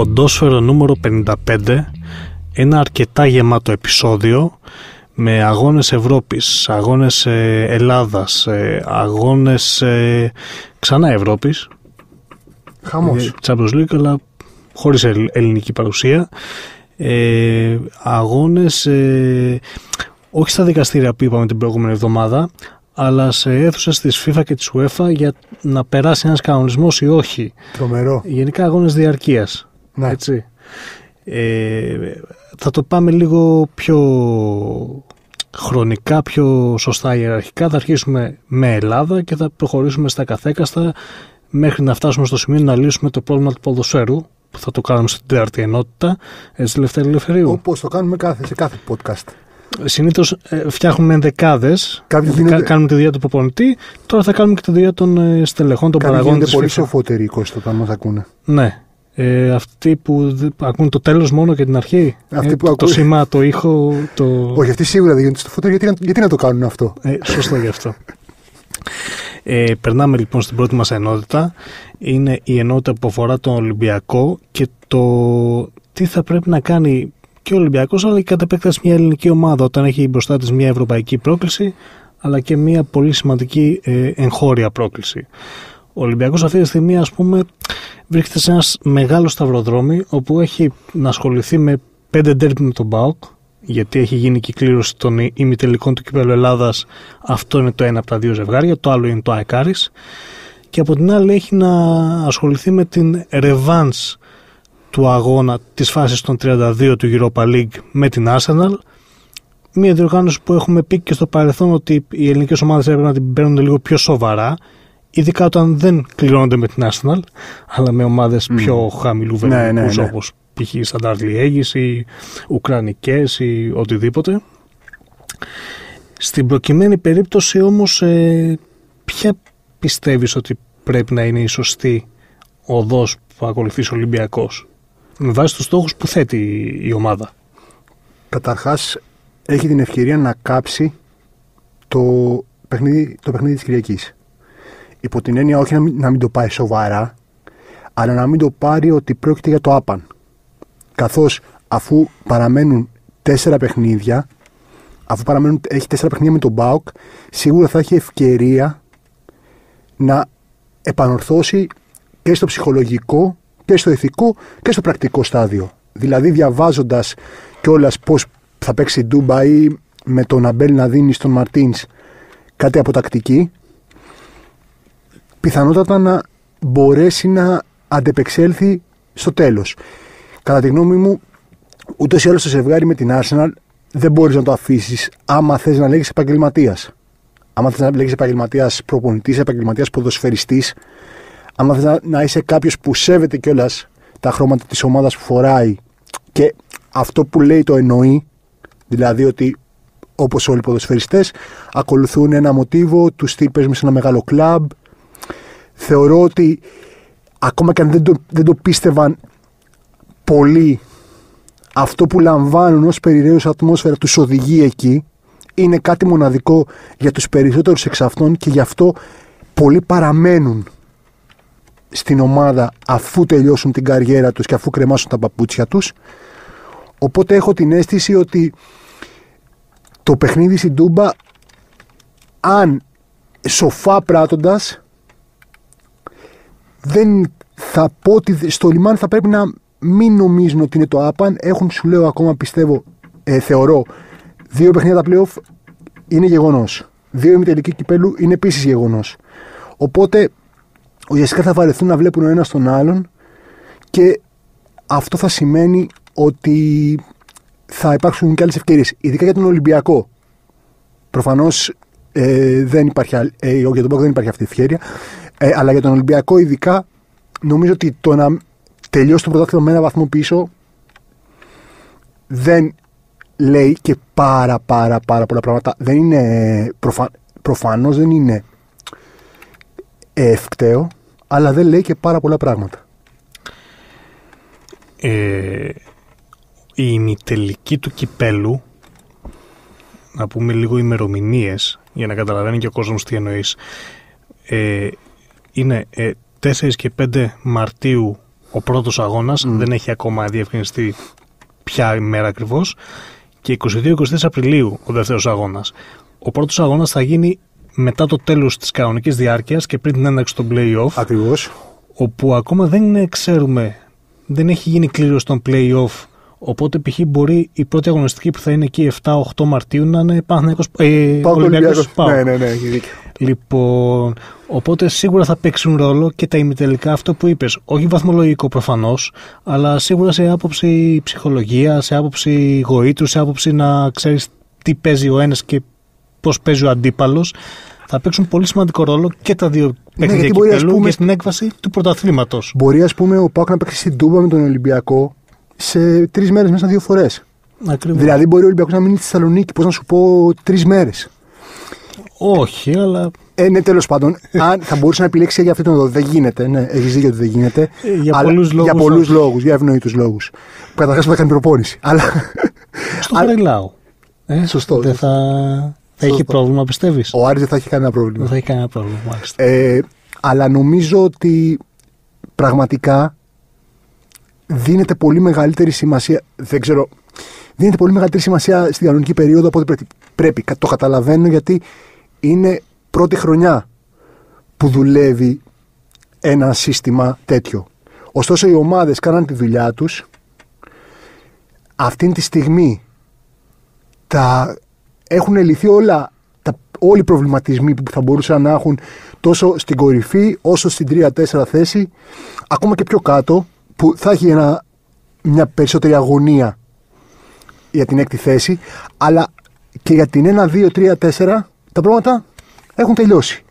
Ποντόσφαιρο νούμερο 55, ένα αρκετά γεμάτο επεισόδιο με αγώνες Ευρώπης, αγώνες ε, Ελλάδας, ε, αγώνες ε, ξανά Ευρώπης. Χαμός. Champions League, αλλά χωρίς ελληνική παρουσία. Ε, αγώνες, όχι στα δικαστήρια που είπαμε την προηγούμενη εβδομάδα, αλλά σε αίθουσες της FIFA και της UEFA για να περάσει ένας κανονισμός ή όχι. Τρομερό. Γενικά αγώνες διαρκείας. Ναι. Έτσι. Ε, θα το πάμε λίγο πιο χρονικά, πιο σωστά ιεραρχικά. Θα αρχίσουμε με Ελλάδα και θα προχωρήσουμε στα καθέκαστα μέχρι να φτάσουμε στο σημείο να λύσουμε το πρόβλημα του ποδοσφαίρου που θα το κάνουμε στην τέταρτη ενότητα. Έτσι, Λευτέρη Ελευθερίου. Όπως το κάνουμε κάθε, σε κάθε podcast. Συνήθως ε, φτιάχνουμε ενδεκάδε. Κάποιοι γίνονται... Κάνουμε τη δουλειά του προπονητή. Τώρα θα κάνουμε και τη δουλειά των ε, στελεχών, των παραγόντων. Είναι πολύ σοφότεροι οι όταν μας ακούνε. Ναι. Ε, αυτοί που ακούν το τέλος μόνο και την αρχή; Αυτοί ε, που το σήμα, το ήχο. Το... Όχι, αυτοί σίγουρα δεν γίνονται στο φώτερ. Γιατί, γιατί να το κάνουν αυτό; Ε, σωστό γι' αυτό. Ε, περνάμε λοιπόν στην πρώτη μας ενότητα. Είναι η ενότητα που αφορά τον Ολυμπιακό και το τι θα πρέπει να κάνει και ο Ολυμπιακός, αλλά και κατ' επέκταση μια ελληνική ομάδα όταν έχει μπροστά της μια ευρωπαϊκή πρόκληση, αλλά και μια πολύ σημαντική ε, εγχώρια πρόκληση. Ο Ολυμπιακός αυτή τη στιγμή, ας πούμε, βρίσκεται σε ένας μεγάλος σταυροδρόμι όπου έχει να ασχοληθεί με πέντε ντέρμπι με τον Μπάουκ, γιατί έχει γίνει και η κλήρωση των ημιτελικών του κυπέλου Ελλάδας. Αυτό είναι το ένα από τα δύο ζευγάρια, το άλλο είναι το Αεκάρι. Και από την άλλη έχει να ασχοληθεί με την Revans του αγώνα της φάσης των 32 του Europa League με την Arsenal. Μια διοργάνωση που έχουμε πει και στο παρελθόν ότι οι ελληνικές ομάδες έπρεπε να την παίρνουν λίγο πιο σοβαρά, ειδικά όταν δεν κληρώνονται με την Arsenal, αλλά με ομάδες mm. πιο χαμηλού βεληνικού ναι, ναι, ναι. όπως π.χ. Σταντάρ Λιέγη ή Ουκρανικές ή οτιδήποτε. Στην προκειμένη περίπτωση όμως ε, ποια πιστεύεις ότι πρέπει να είναι η σωστή οδός που ακολουθεί ο Ολυμπιακός με βάση τους στόχους που θέτει η ομάδα; Καταρχάς έχει την ευκαιρία να κάψει το παιχνίδι, το παιχνίδι της Κυριακής. Υπό την έννοια όχι να μην, να μην το πάει σοβαρά, αλλά να μην το πάρει ότι πρόκειται για το άπαν. Καθώς αφού παραμένουν τέσσερα παιχνίδια, αφού παραμένουν, έχει τέσσερα παιχνίδια με τον Μπάουκ, σίγουρα θα έχει ευκαιρία να επανορθώσει και στο ψυχολογικό και στο ηθικό και στο πρακτικό στάδιο. Δηλαδή διαβάζοντας κιόλας πώς θα παίξει η Ντούμπα ή με τον Αμπέλ να δίνει στον Μαρτίνς κάτι από τακτική, πιθανότατα να μπορέσει να αντεπεξέλθει στο τέλος. Κατά τη γνώμη μου, ούτως ή άλλως το ζευγάρι με την Arsenal δεν μπορείς να το αφήσεις άμα θες να λέγεις επαγγελματίας. Άμα θες να λέγεις επαγγελματίας προπονητής, επαγγελματίας ποδοσφαιριστής, άμα θες να, να είσαι κάποιος που σέβεται κιόλας τα χρώματα της ομάδας που φοράει και αυτό που λέει το εννοεί, δηλαδή ότι όπως όλοι οι ποδοσφαιριστές ακολουθούν ένα μοτίβο, τους στείλει σε ένα μεγάλο κλαμπ. Θεωρώ ότι ακόμα και αν δεν το, δεν το πίστευαν πολύ αυτό που λαμβάνουν ως περιραίους ατμόσφαιρα τους οδηγεί εκεί είναι κάτι μοναδικό για τους περισσότερους εξ αυτών και γι' αυτό πολλοί παραμένουν στην ομάδα αφού τελειώσουν την καριέρα τους και αφού κρεμάσουν τα παπούτσια τους. Οπότε έχω την αίσθηση ότι το παιχνίδι στην Τούμπα αν σοφά πράττοντας δεν θα πω ότι στο λιμάνι θα πρέπει να μην νομίζουν ότι είναι το άπαν. Έχουν, σου λέω ακόμα πιστεύω, ε, θεωρώ, δύο παιχνίδια τα playoff είναι γεγονός. Δύο ημιτελική κυπέλου είναι επίσης γεγονός. Οπότε ουσιαστικά θα βαρεθούν να βλέπουν ο ένας τον άλλον και αυτό θα σημαίνει ότι θα υπάρξουν και άλλες ευκαιρίες. Ειδικά για τον Ολυμπιακό. Προφανώς ε, δεν υπάρχει, ε, για τον Πάκο δεν υπάρχει αυτή η ευκαιρία. Ε, αλλά για τον Ολυμπιακό, ειδικά, νομίζω ότι το να τελειώσει το πρωτάθλημα με ένα βαθμό πίσω δεν λέει και πάρα πάρα πάρα πολλά πράγματα. Δεν είναι προφα... προφανώς δεν είναι ευκταίο αλλά δεν λέει και πάρα πολλά πράγματα. Ε, η ημιτελική του κυπέλου, να πούμε λίγο ημερομηνίες για να καταλαβαίνει και ο κόσμος τι εννοείς, ε, είναι ε, 4 και 5 Μαρτίου ο πρώτος αγώνας, δεν έχει ακόμα διευκρινιστεί ποια ημέρα ακριβώς. Και 22-23 Απριλίου ο δεύτερος αγώνας. Ο πρώτος αγώνας θα γίνει μετά το τέλος της κανονικής διάρκειας και πριν την έναρξη των play-off, Ακριβώς. όπου ακόμα δεν ξέρουμε, δεν έχει γίνει κλήρωση των play-off, οπότε π.χ. μπορεί η πρώτη αγωνιστική που θα είναι εκεί 7-8 Μαρτίου να είναι Παναθηναϊκός, ε, Πάω Ολυμπιακός ΠΑΟΚ. Ναι, ναι, ναι, έχει δίκιο. Λοιπόν, οπότε σίγουρα θα παίξουν ρόλο και τα ημιτελικά αυτό που είπες. Όχι βαθμολογικό προφανώς, αλλά σίγουρα σε άποψη ψυχολογία, σε άποψη γοήτρου, σε άποψη να ξέρεις τι παίζει ο ένας και πώς παίζει ο αντίπαλος. Θα παίξουν πολύ σημαντικό ρόλο και τα δύο παιχνίδια γιατί μπορεί, ας κυπέλου πούμε, και στην έκβαση του πρωταθλήματος. Μπορεί, ας πούμε, ο Πάουκ να παίξει στην Τούμπα με τον Ολυμπιακό σε τρεις μέρες μέσα δύο φορές. Ακριβώς. Δηλαδή, μπορεί ο Ολυμπιακός να μείνει στη Θεσσαλονίκη, πώς να σου πω, τρεις μέρες. Όχι, αλλά Ε, ναι, τέλος πάντων, αν θα μπορούσε να επιλέξει για αυτόν τον εδώ. Δεν γίνεται. Ναι, έχεις δίκιο ότι δεν γίνεται. Ε, για Αλλά- πολλούς λόγους Για πολλούς όχι. λόγους, για ευνοήτου λόγους. Καταρχάς θα κάνει προπόνηση. Αλλά. στο Αλλά- χαριλάω. Ε, Σωστό, Δεν σωστό. θα, θα έχει Σωστό. πρόβλημα, πιστεύεις; ο Άρης δεν θα έχει κανένα Δεν πρόβλημα. θα έχει κανένα πρόβλημα, μάλιστα. Ε, αλλά νομίζω ότι πραγματικά δίνεται πολύ μεγαλύτερη σημασία. Δεν ξέρω. Δίνεται πολύ μεγαλύτερη σημασία στην κανονική περίοδο από ό,τι πρέπει. πρέπει. Το καταλαβαίνω γιατί είναι πρώτη χρονιά που δουλεύει ένα σύστημα τέτοιο. Ωστόσο οι ομάδες κάναν τη δουλειά τους αυτήν τη στιγμή τα έχουν λυθεί όλα τα, όλοι οι προβληματισμοί που θα μπορούσαν να έχουν τόσο στην κορυφή όσο στην 3-4 θέση ακόμα και πιο κάτω που θα έχει ένα, μια περισσότερη αγωνία για την έκτη θέση αλλά και για την 1-2-3-4 τα πράγματα έχουν τελειώσει.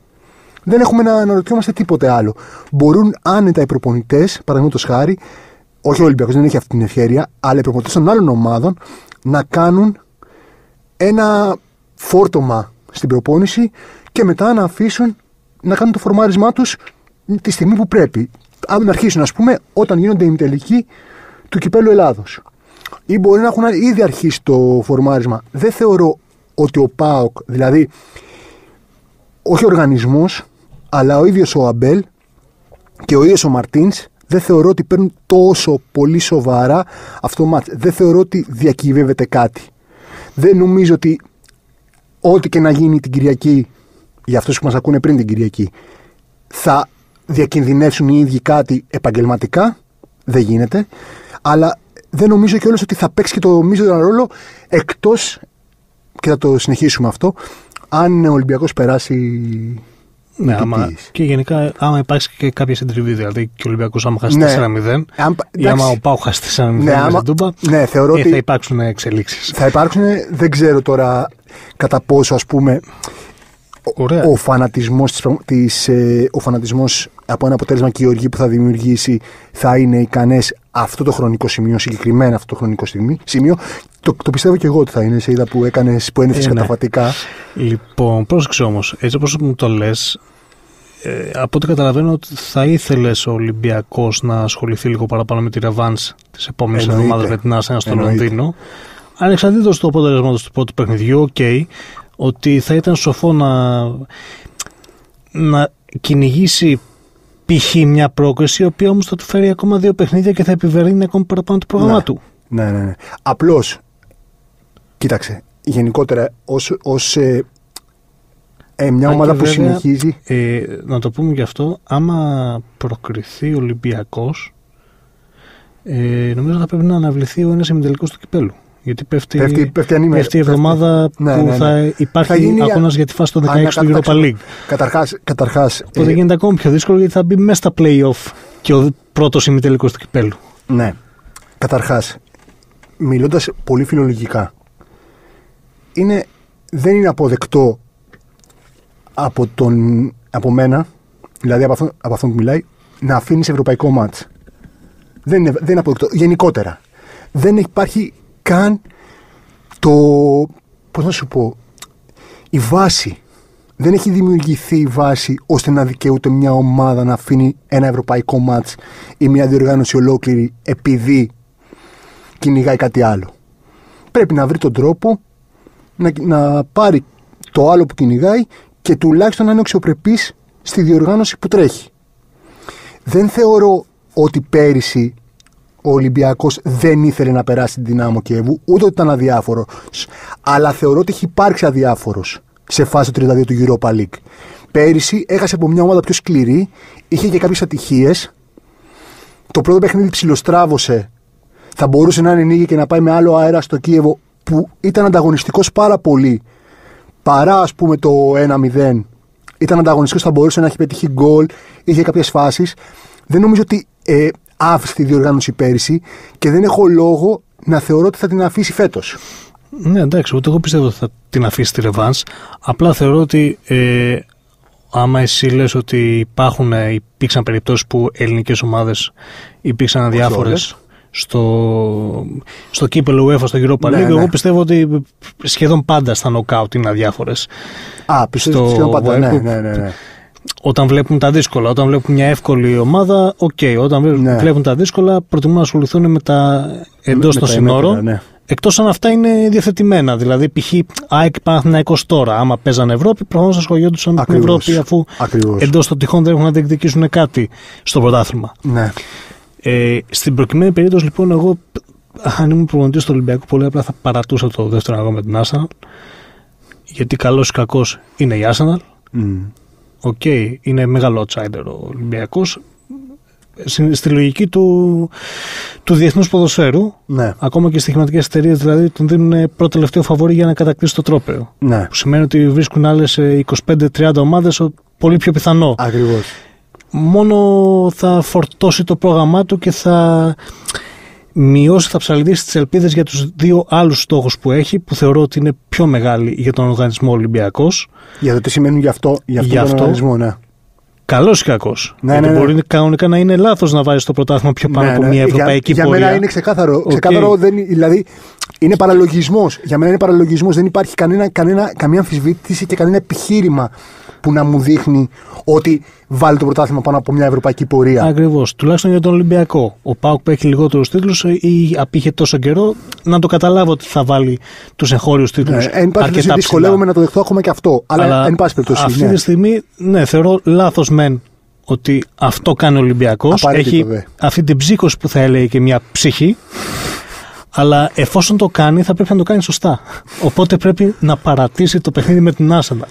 Δεν έχουμε να αναρωτιόμαστε τίποτε άλλο. Μπορούν άνετα οι προπονητές, παραδείγματος χάρη, όχι ο Ολυμπιακός δεν έχει αυτή την ευχαίρεια, αλλά οι προπονητές των άλλων ομάδων να κάνουν ένα φόρτωμα στην προπόνηση και μετά να αφήσουν να κάνουν το φορμάρισμά τους τη στιγμή που πρέπει. Αν αρχίσουν, ας πούμε, όταν γίνονται οι ημιτελικοί του κυπέλου Ελλάδος. Ή μπορεί να έχουν ήδη αρχίσει το φορμάρισμα. Δεν θεωρώ ότι ο ΠΑΟΚ, δηλαδή όχι ο οργανισμός, αλλά ο ίδιος ο Αμπέλ και ο ίδιος ο Μαρτίνς δεν θεωρώ ότι παίρνουν τόσο πολύ σοβαρά αυτό το μάτς. Δεν θεωρώ ότι διακυβεύεται κάτι. Δεν νομίζω ότι ό,τι και να γίνει την Κυριακή, για αυτούς που μας ακούνε πριν την Κυριακή, θα διακινδυνεύσουν οι ίδιοι κάτι επαγγελματικά. Δεν γίνεται. Αλλά δεν νομίζω κιόλας ότι θα παίξει και το μείζοντα ρόλο εκτός, και θα το συνεχίσουμε αυτό, αν ο Ολυμπιακός περάσει Ναι, άμα, νικητής. και γενικά άμα υπάρξει και κάποια συντριβή, δηλαδή και ο Ολυμπιακός άμα χάσει Ναι. 4-0 Αν- ή άμα εντάξει. ο Πάου χάσει 4-0 Ναι, με άμα- την Τούμπα, ναι, θεωρώ ε, ότι- θα υπάρξουν εξελίξεις. θα υπάρξουν, δεν ξέρω τώρα κατά πόσο ας πούμε Ωραία. ο φανατισμός, της, πραγμα- της, ε, ο φανατισμός από ένα αποτέλεσμα και η οργή που θα δημιουργήσει θα είναι ικανές αυτό το χρονικό σημείο, συγκεκριμένα αυτό το χρονικό σημείο. σημείο. Το, το πιστεύω και εγώ ότι θα είναι, σε είδα που έκανες, που ένεθες Ε, ναι. καταφατικά. Λοιπόν, πρόσεξε όμως, έτσι όπως μου το λες, ε, από ό,τι καταλαβαίνω ότι θα ήθελες ο Ολυμπιακός να ασχοληθεί λίγο παραπάνω με τη ρεβάνς της επόμενης Εννοείται. εβδομάδας με την Arsenal στο Εννοείται. Λονδίνο. Ανεξαρτήτως του αποτελέσματος του πρώτου παιχνιδιού, ΟΚ, ότι θα ήταν σοφό να, να κυνηγήσει π.χ. μια πρόκριση, η οποία όμως θα του φέρει ακόμα δύο παιχνίδια και θα επιβαρύνει ακόμα παραπάνω το πρόγραμμα Ναι. του. Ναι, ναι, ναι. Απλώς, κοίταξε, γενικότερα ως, ως ε, ε, μια Αν ομάδα και που βέβαια, συνεχίζει Ε, να το πούμε γι' αυτό, άμα προκριθεί ο Ολυμπιακός, ε, νομίζω θα πρέπει να αναβληθεί ο ένας ημιτελικός του κυπέλου. Γιατί πέφτει, Πέφτει- πέφτει ανήμερα. πέφτει η εβδομάδα Ναι, που ναι, ναι. θα υπάρχει Θα γίνει αγώνας για τη φάση των 16 του Europa ανακατάξιο. League. Καταρχάς, καταρχάς Οπότε ε, γίνεται ακόμη πιο δύσκολο γιατί θα μπει μέσα στα play-off και ο πρώτος ημιτελικός του κυπέλου. Ναι. Καταρχάς, μιλώντας πολύ φιλολογικά, είναι, δεν είναι αποδεκτό από, τον, από μένα, δηλαδή από αυτόν, από αυτόν που μιλάει, να αφήνεις ευρωπαϊκό μάτς. Δεν είναι, δεν είναι αποδεκτό. Γενικότερα. Δεν υπάρχει καν το. Πώς να σου πω. Η βάση. Δεν έχει δημιουργηθεί η βάση ώστε να δικαιούται μια ομάδα να αφήνει ένα ευρωπαϊκό μάτς ή μια διοργάνωση ολόκληρη επειδή κυνηγάει κάτι άλλο. Πρέπει να βρει τον τρόπο να, να πάρει το άλλο που κυνηγάει και τουλάχιστον να είναι αξιοπρεπής στη διοργάνωση που τρέχει. Δεν θεωρώ ότι πέρυσι ο Ολυμπιακός δεν ήθελε να περάσει την δυνάμω Κιέβου, ούτε ότι ήταν αδιάφορος. Αλλά θεωρώ ότι έχει υπάρξει αδιάφορος σε φάση του 32 του Europa League. Πέρυσι έχασε από μια ομάδα πιο σκληρή, είχε και κάποιες ατυχίες. Το πρώτο παιχνίδι ψιλοστράβωσε. Θα μπορούσε να είναι νίκη και να πάει με άλλο αέρα στο Κίεβο που ήταν ανταγωνιστικός πάρα πολύ παρά ας πούμε το 1-0. Ήταν ανταγωνιστικός, θα μπορούσε να έχει πετύχει γκολ, είχε κάποιες φάσεις. Δεν νομίζω ότι ε, άφησε τη διοργάνωση πέρυσι και δεν έχω λόγο να θεωρώ ότι θα την αφήσει φέτος. Ναι, εντάξει, ούτε εγώ πιστεύω ότι θα την αφήσει τη Ρεβάνς. Απλά θεωρώ ότι ε, άμα εσύ λες ότι υπάρχουν, ε, υπήρξαν περιπτώσεις που ελληνικές ομάδες υπήρξαν αδιάφορες στο, στο κύπελο UEFA, στο Europa League, ναι, εγώ πιστεύω ότι σχεδόν πάντα στα νοκάουτ είναι αδιάφορες. Α, πιστεύω ότι σχεδόν πάντα, ναι, ναι, ναι, ναι. Όταν βλέπουν τα δύσκολα, όταν βλέπουν μια εύκολη ομάδα, ΟΚ. Okay. Όταν ναι. βλέπουν τα δύσκολα, προτιμούν να ασχοληθούν με τα εντός των συνόρων. Ναι. Εκτός αν αυτά είναι διευθετημένα. Δηλαδή, π.χ. ΑΕΚ Παναθηναϊκός τώρα, άμα παίζανε Ευρώπη, προφανώς θα ασχολιόντουσαν με την Ευρώπη, αφού εντός των τειχών δεν έχουν να διεκδικήσουν κάτι στο πρωτάθλημα. Ναι. Ε, στην προκειμένη περίπτωση, λοιπόν, εγώ, αν ήμουν προπονητής του Ολυμπιακού, πολύ απλά θα παρατούσα το δεύτερο αγώνα με την Arsenal. Γιατί καλός ή κακός είναι η Arsenal. ΟΚ, okay, είναι μεγάλο outsider ο Ολυμπιακός στη λογική του, του διεθνούς ποδοσφαίρου. Ναι. Ακόμα και οι στοιχηματικές εταιρείες δηλαδή τον δίνουν προτελευταίο φαβόρι για να κατακτήσει το τρόπαιο. Ναι. Που σημαίνει ότι βρίσκουν άλλες 25-30 ομάδες πολύ πιο πιθανό. Ακριβώς. Μόνο θα φορτώσει το πρόγραμμά του και θα μειώσει, θα ψαλιδίσει τις ελπίδες για τους δύο άλλους στόχους που έχει, που θεωρώ ότι είναι πιο μεγάλοι για τον οργανισμό Ολυμπιακός. Για το τι σημαίνουν γι' αυτό, για αυτό τον οργανισμό, ναι. Καλός ή κακός. Ναι, Γιατί ναι, ναι. μπορεί κανονικά να είναι λάθος να βάζει το πρωτάθλημα πιο πάνω ναι, από ναι. μια ευρωπαϊκή για, πορεία. Για μένα είναι ξεκάθαρο. Okay. ξεκάθαρο δεν, δηλαδή είναι παραλογισμός. Για μένα είναι παραλογισμός. Δεν υπάρχει κανένα, κανένα, καμία αμφισβήτηση και κανένα επιχείρημα που να μου δείχνει ότι βάλει το πρωτάθλημα πάνω από μια ευρωπαϊκή πορεία. Ακριβώς. Τουλάχιστον για τον Ολυμπιακό. Ο Πάουκ που έχει λιγότερους τίτλους ή απήχε τόσο καιρό, να το καταλάβω ότι θα βάλει τους εγχώριου τίτλους. Ναι, εν πάση περιπτώσει, δυσκολεύομαι να το δεχτώ ακόμα και αυτό. Αλλά, Αλλά εν πάση περιπτώσει. Αυτή ναι. τη στιγμή, ναι, θεωρώ λάθος μεν ότι αυτό κάνει ο Ολυμπιακός. Έχει δε. αυτή την ψύχωση που θα έλεγε και μια ψυχή. Αλλά εφόσον το κάνει, θα πρέπει να το κάνει σωστά. Οπότε πρέπει να παρατήσει το παιχνίδι με την Arsenal.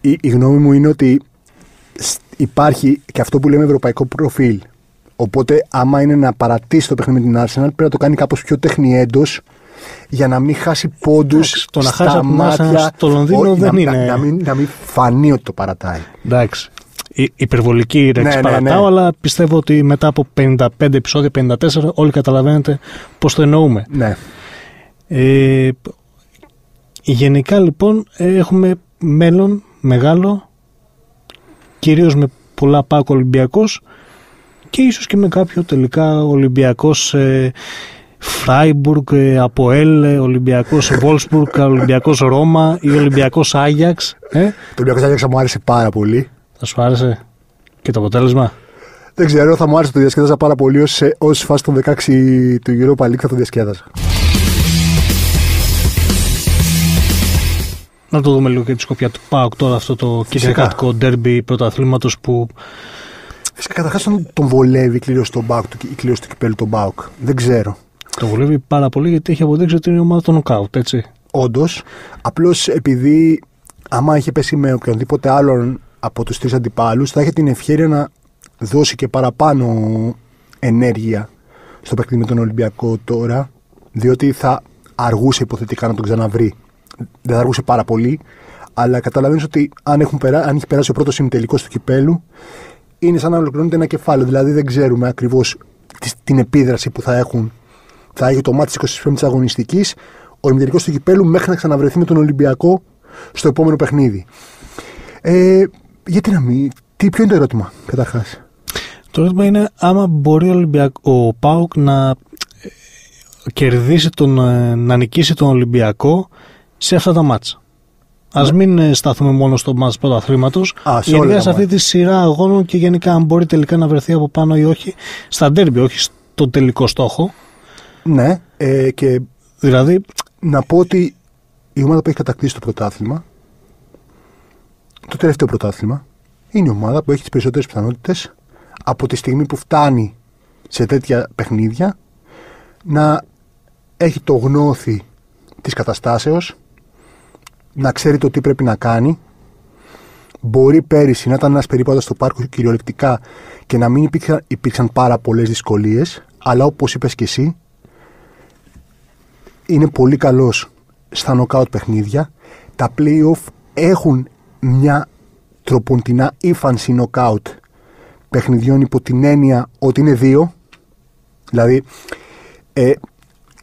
Η, η γνώμη μου είναι ότι υπάρχει και αυτό που λέμε ευρωπαϊκό προφίλ. Οπότε, άμα είναι να παρατήσει το παιχνίδι με την Arsenal, πρέπει να το κάνει κάπως πιο τεχνιέντο για να μην χάσει πόντους Το να χάσει από μάτια. Στο Λονδίνο δεν να, είναι. Να, να, μην, να μην φανεί ότι το παρατάει. Εντάξει. Η, υπερβολική ρέξη Ναι, ναι, παρατάω, ναι. αλλά πιστεύω ότι μετά από 55 επεισόδια, 54, όλοι καταλαβαίνετε πώς το εννοούμε. Ναι. Ε, γενικά λοιπόν έχουμε μέλλον μεγάλο, κυρίως με πολλά πάκο Ολυμπιακός και ίσως και με κάποιο τελικά Ολυμπιακός ε, Φράιμπουργκ, ε, Αποέλ, ε, Ολυμπιακός Βόλσμπουργκ, Ολυμπιακός Ρώμα ή Ολυμπιακός Άγιαξ. Ε, Το Ολυμπιακός Άγιαξ μου άρεσε πάρα πολύ. θα σου άρεσε και το αποτέλεσμα; Δεν ξέρω, θα μου άρεσε το διασκέδασα πάρα πολύ ως, ως φάση των 16 του Europa League θα το διασκέδασα. Να το δούμε λίγο και τη σκοπιά του ΠΑΟΚ τώρα αυτό το Φυσικά. κυριακάτικο ντέρμπι πρωταθλήματος που Φυσικά καταρχάς τον, τον βολεύει η κλήρωση του Μπάουκ, η κλήρωση του κυπέλου του Μπάουκ. Δεν ξέρω. το βολεύει πάρα πολύ γιατί έχει αποδείξει ότι είναι η ομάδα των νοκάουτ, έτσι. Όντως, απλώς επειδή άμα είχε πέσει με οποιονδήποτε άλλον από τους τρεις αντιπάλους, θα είχε την ευκαιρία να δώσει και παραπάνω ενέργεια στο παιχνίδι με τον Ολυμπιακό τώρα, διότι θα αργούσε υποθετικά να τον ξαναβρει. Δεν θα αργούσε πάρα πολύ, αλλά καταλαβαίνεις ότι αν, έχουν περά... αν έχει περάσει ο πρώτος ημιτελικό του κυπέλου, είναι σαν να ολοκληρώνεται ένα κεφάλαιο. Δηλαδή δεν ξέρουμε ακριβώς την επίδραση που θα έχουν. Θα έχει το μάτι της 25η αγωνιστικής, ο ημιτελικό του κυπέλου μέχρι να ξαναβρεθεί με τον Ολυμπιακό στο επόμενο παιχνίδι. Ε, γιατί να μην. Τι, ποιο είναι το ερώτημα, καταρχάς; Το ερώτημα είναι άμα μπορεί ο, Ολυμπιακ... ο ΠΑΟΚ να ε, κερδίσει τον, ε, να νικήσει τον Ολυμπιακό σε αυτά τα μάτσα. Α μην ε, σταθούμε μόνο στο μάτς πρωταθλήματο. Ναι. Α, σε όλα Γενικά τα σε αυτή μάτς. τη σειρά αγώνων και γενικά αν μπορεί τελικά να βρεθεί από πάνω ή όχι στα ντέρμπι, όχι στον τελικό στόχο. Ναι, ε, και Δηλαδή, να πω ότι η ομάδα που έχει κατακτήσει το πρωτάθλημα, το τελευταίο πρωτάθλημα, είναι η ομάδα που έχει τις περισσότερες πιθανότητες από τη στιγμή που φτάνει σε τέτοια παιχνίδια να έχει το γνώθι της καταστάσεως, να ξέρει το τι πρέπει να κάνει. Μπορεί πέρυσι να ήταν ένας περίπατος στο πάρκο κυριολεκτικά και να μην υπήρξαν, υπήρξαν πάρα πολλές δυσκολίες, αλλά όπως είπες και εσύ, είναι πολύ καλός στα knockout παιχνίδια. Τα playoff έχουν μια τροποντινά ύφανση knockout παιχνιδιών υπό την έννοια ότι είναι δύο. Δηλαδή, ε,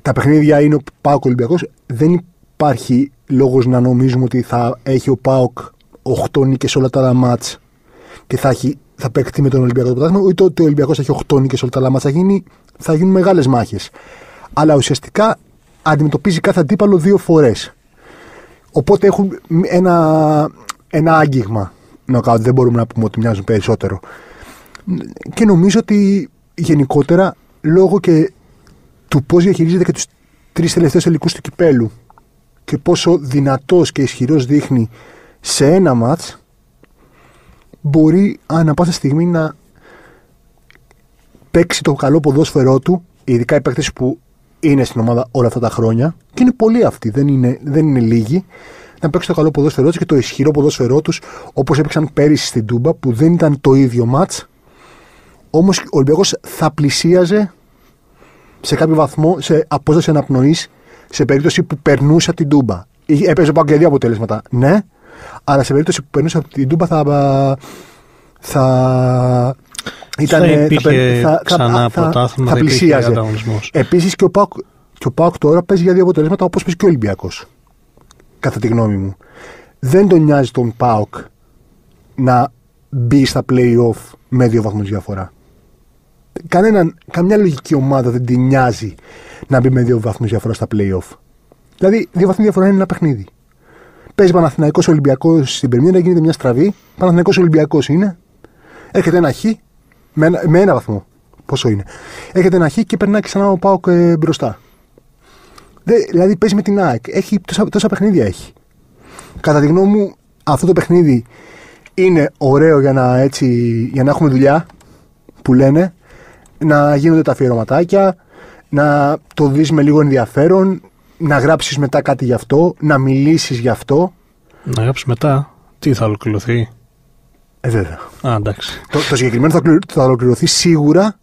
τα παιχνίδια είναι ο Πάοκ Ολυμπιακός. Δεν υπάρχει λόγος να νομίζουμε ότι θα έχει ο Πάοκ 8 νίκες όλα τα άλλα μάτς και θα, έχει, θα παίξει με τον Ολυμπιακό το πρωτάθλημα, ούτε ότι ο Ολυμπιακός θα έχει 8 νίκες όλα τα άλλα μάτς. Θα, γίνει, θα γίνουν μεγάλες μάχες. Αλλά ουσιαστικά αντιμετωπίζει κάθε αντίπαλο δύο φορές. Οπότε έχουν ένα, ένα άγγιγμα νοκάουτ. Δεν μπορούμε να πούμε ότι μοιάζουν περισσότερο. Και νομίζω ότι γενικότερα λόγω και του πώς διαχειρίζεται και τους τρεις τελευταίους τελικούς του κυπέλου και πόσο δυνατός και ισχυρός δείχνει σε ένα μάτς μπορεί ανά πάσα στιγμή να παίξει το καλό ποδόσφαιρό του ειδικά οι παίκτες που είναι στην ομάδα όλα αυτά τα χρόνια και είναι πολλοί αυτοί, δεν είναι, δεν είναι λίγοι να παίξουν το καλό ποδόσφαιρό τους και το ισχυρό ποδόσφαιρό τους όπως έπαιξαν πέρυσι στην Τούμπα που δεν ήταν το ίδιο ματ. Όμως ο Ολυμπιακός θα πλησίαζε σε κάποιο βαθμό σε απόσταση αναπνοής σε περίπτωση που περνούσε από την Τούμπα. Έπαιζε πάνω και δύο αποτέλεσματα, ναι, αλλά σε περίπτωση που περνούσε από την Τούμπα θα. θα ήταν, θα υπήρχε θα, ξανά θα, πρωτάθλημα, θα, πλησίαζε. Επίσης και ο Πάουκ και ο Πάουκ τώρα παίζει για δύο αποτελέσματα όπως παίζει και ο Ολυμπιακός κατά τη γνώμη μου. Δεν τον νοιάζει τον ΠΑΟΚ να μπει στα play-off με δύο βαθμούς διαφορά. Κανένα, καμιά λογική ομάδα δεν την νοιάζει να μπει με δύο βαθμούς διαφορά στα play-off. Δηλαδή, δύο βαθμοί διαφορά είναι ένα παιχνίδι. Παίζει Παναθηναϊκός Ολυμπιακός στην Περμίδα, γίνεται μια στραβή. Παναθηναϊκός Ολυμπιακός είναι. Έρχεται ένα χ με ένα, με ένα βαθμό. Πόσο είναι. Έρχεται ένα χ και περνάει ξανά ο Πάοκ ε, μπροστά. Δηλαδή παίζει με την ΑΕΚ. Έχει, τόσα, τόσα παιχνίδια έχει. Κατά τη γνώμη μου, αυτό το παιχνίδι είναι ωραίο για να, έτσι, για να έχουμε δουλειά που λένε, να γίνονται τα αφιερωματάκια, να το δεις με λίγο ενδιαφέρον, να γράψεις μετά κάτι γι' αυτό, να μιλήσεις γι' αυτό. Να γράψεις μετά, τι θα ολοκληρωθεί; Ε, βέβαια. Α, εντάξει. Το, το συγκεκριμένο θα, θα ολοκληρωθεί σίγουρα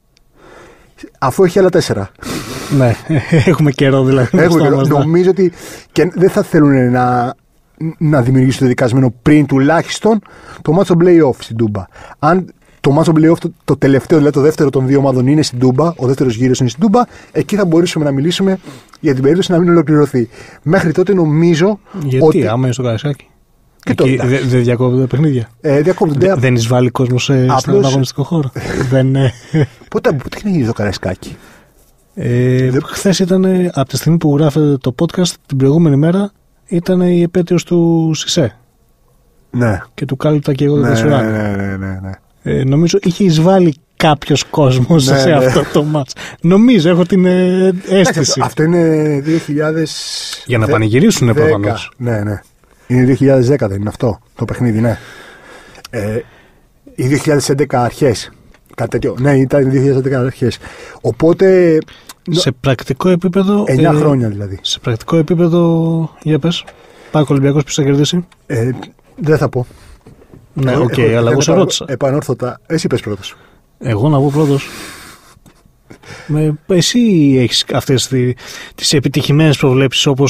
αφού έχει άλλα τέσσερα ναι, έχουμε καιρό δηλαδή. Έχουμε καιρό. Ναι. Νομίζω ότι και δεν θα θέλουν να, να δημιουργήσουν το δικασμένο πριν τουλάχιστον το μάτσο playoff στην Τούμπα. Αν το μάτσο playoff, το, το τελευταίο, δηλαδή το δεύτερο των δύο ομάδων είναι στην Τούμπα, ο δεύτερος γύρος είναι στην Τούμπα, εκεί θα μπορούσαμε να μιλήσουμε για την περίπτωση να μην ολοκληρωθεί. Μέχρι τότε νομίζω. Γιατί, ότι... άμα είναι στο Καρασάκι. Και δεν δε διακόπτουν τα παιχνίδια. Ε, διακόπτονται. Δεν εισβάλλει κόσμος σε, Απλώς... στον αγωνιστικό χώρο. δεν, ε... πότε, πότε έχει γίνει το Καρασκάκι. Ε, Χθες ήταν, από τη στιγμή που γράφετε το podcast, την προηγούμενη μέρα, ήταν η επέτειος του Σισε. Ναι. Και του κάλυπτα και εγώ ναι, δεν ναι, ναι, ναι, ναι, ναι. Ε, νομίζω είχε εισβάλει κάποιος κόσμος ναι, σε ναι. αυτό το μάτς. Νομίζω, έχω την ε, αίσθηση. Αυτό είναι 2000. Για να πανηγυρίσουν προφανώς. Ναι, ναι. Είναι 2010, δεν είναι αυτό το παιχνίδι, ναι. Ε, οι 2011 αρχές. Κάτι τέτοιο. Ναι, ήταν 2011 αρχές. Οπότε. Σε πρακτικό επίπεδο. 9 ε, χρόνια δηλαδή. Σε πρακτικό επίπεδο. Για πες. Πάει ο Ολυμπιακός που θα κερδίσει; Ε, δεν θα πω. Ναι, οκ, okay, αλλά εγώ σε ρώτησα. Επανόρθωτα. Εσύ πες πρώτος. Εγώ να πω πρώτος. Με, εσύ έχεις αυτές τι τις επιτυχημένες προβλέψεις όπω.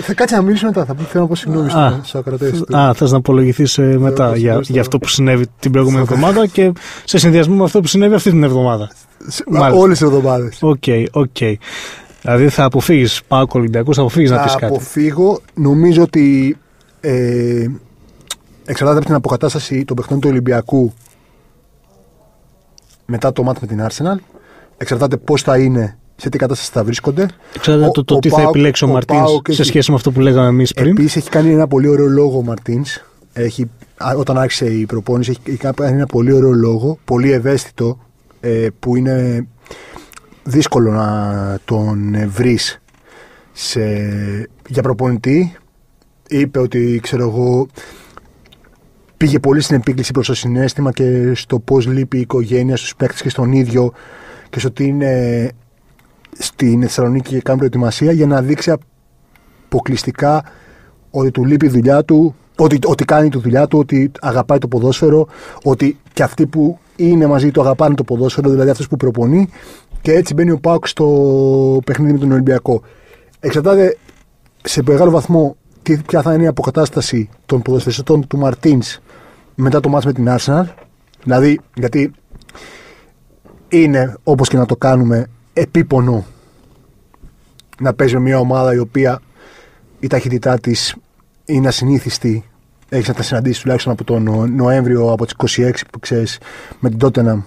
Θα κάτσει να μιλήσω μετά. Θα θέλω να πω συγγνώμη στου ακρατέ. Α, θες να απολογηθείς ε, μετά για, για αυτό που συνέβη την προηγούμενη εβδομάδα και σε συνδυασμό με αυτό που συνέβη αυτή την εβδομάδα. Όλες τις εβδομάδες. ΟΚ, ΟΚ. Δηλαδή θα αποφύγεις ΠΑΟΚ Ολυμπιακού, θα αποφύγεις να πεις κάτι. Θα αποφύγω. Νομίζω ότι ε, εξαρτάται από την αποκατάσταση των παικτών του Ολυμπιακού μετά το ματς με την Arsenal Εξαρτάται πώς θα είναι, σε τι κατάσταση θα βρίσκονται. Εξαρτάται το, το τι θα επιλέξει ο, ο Μαρτίνς σε σχέση με αυτό που λέγαμε εμείς πριν. Επίσης έχει κάνει ένα πολύ ωραίο λόγο ο Μαρτίνς. Όταν άρχισε η προπόνηση, έχει κάνει ένα πολύ ωραίο λόγο, πολύ ευαίσθητο, ε, που είναι δύσκολο να τον βρεις για προπονητή. Είπε ότι, ξέρω εγώ, πήγε πολύ στην επίκληση προς το συνέστημα και στο πώς λείπει η οικογένεια στους παίκτες και στον ίδιο και στο ότι είναι στην Θεσσαλονίκη και κάνει προετοιμασία για να δείξει αποκλειστικά ότι του λείπει η δουλειά του, ότι, ότι κάνει τη δουλειά του, ότι αγαπάει το ποδόσφαιρο, ότι και αυτοί που είναι μαζί του αγαπάνε το ποδόσφαιρο, δηλαδή αυτός που προπονεί. Και έτσι μπαίνει ο Πάουκ στο παιχνίδι με τον Ολυμπιακό. Εξαρτάται σε μεγάλο βαθμό τι, ποια θα είναι η αποκατάσταση των ποδοσφαιριστών του Μαρτίνς μετά το μάτς με την Arsenal. Δηλαδή, γιατί είναι όπως και να το κάνουμε επίπονο να παίζει μια ομάδα η οποία η ταχύτητά της είναι ασυνήθιστη. Έχεις να τα συναντήσεις τουλάχιστον από τον Νοέμβριο, από τις 26 που ξέρεις, με την Tottenham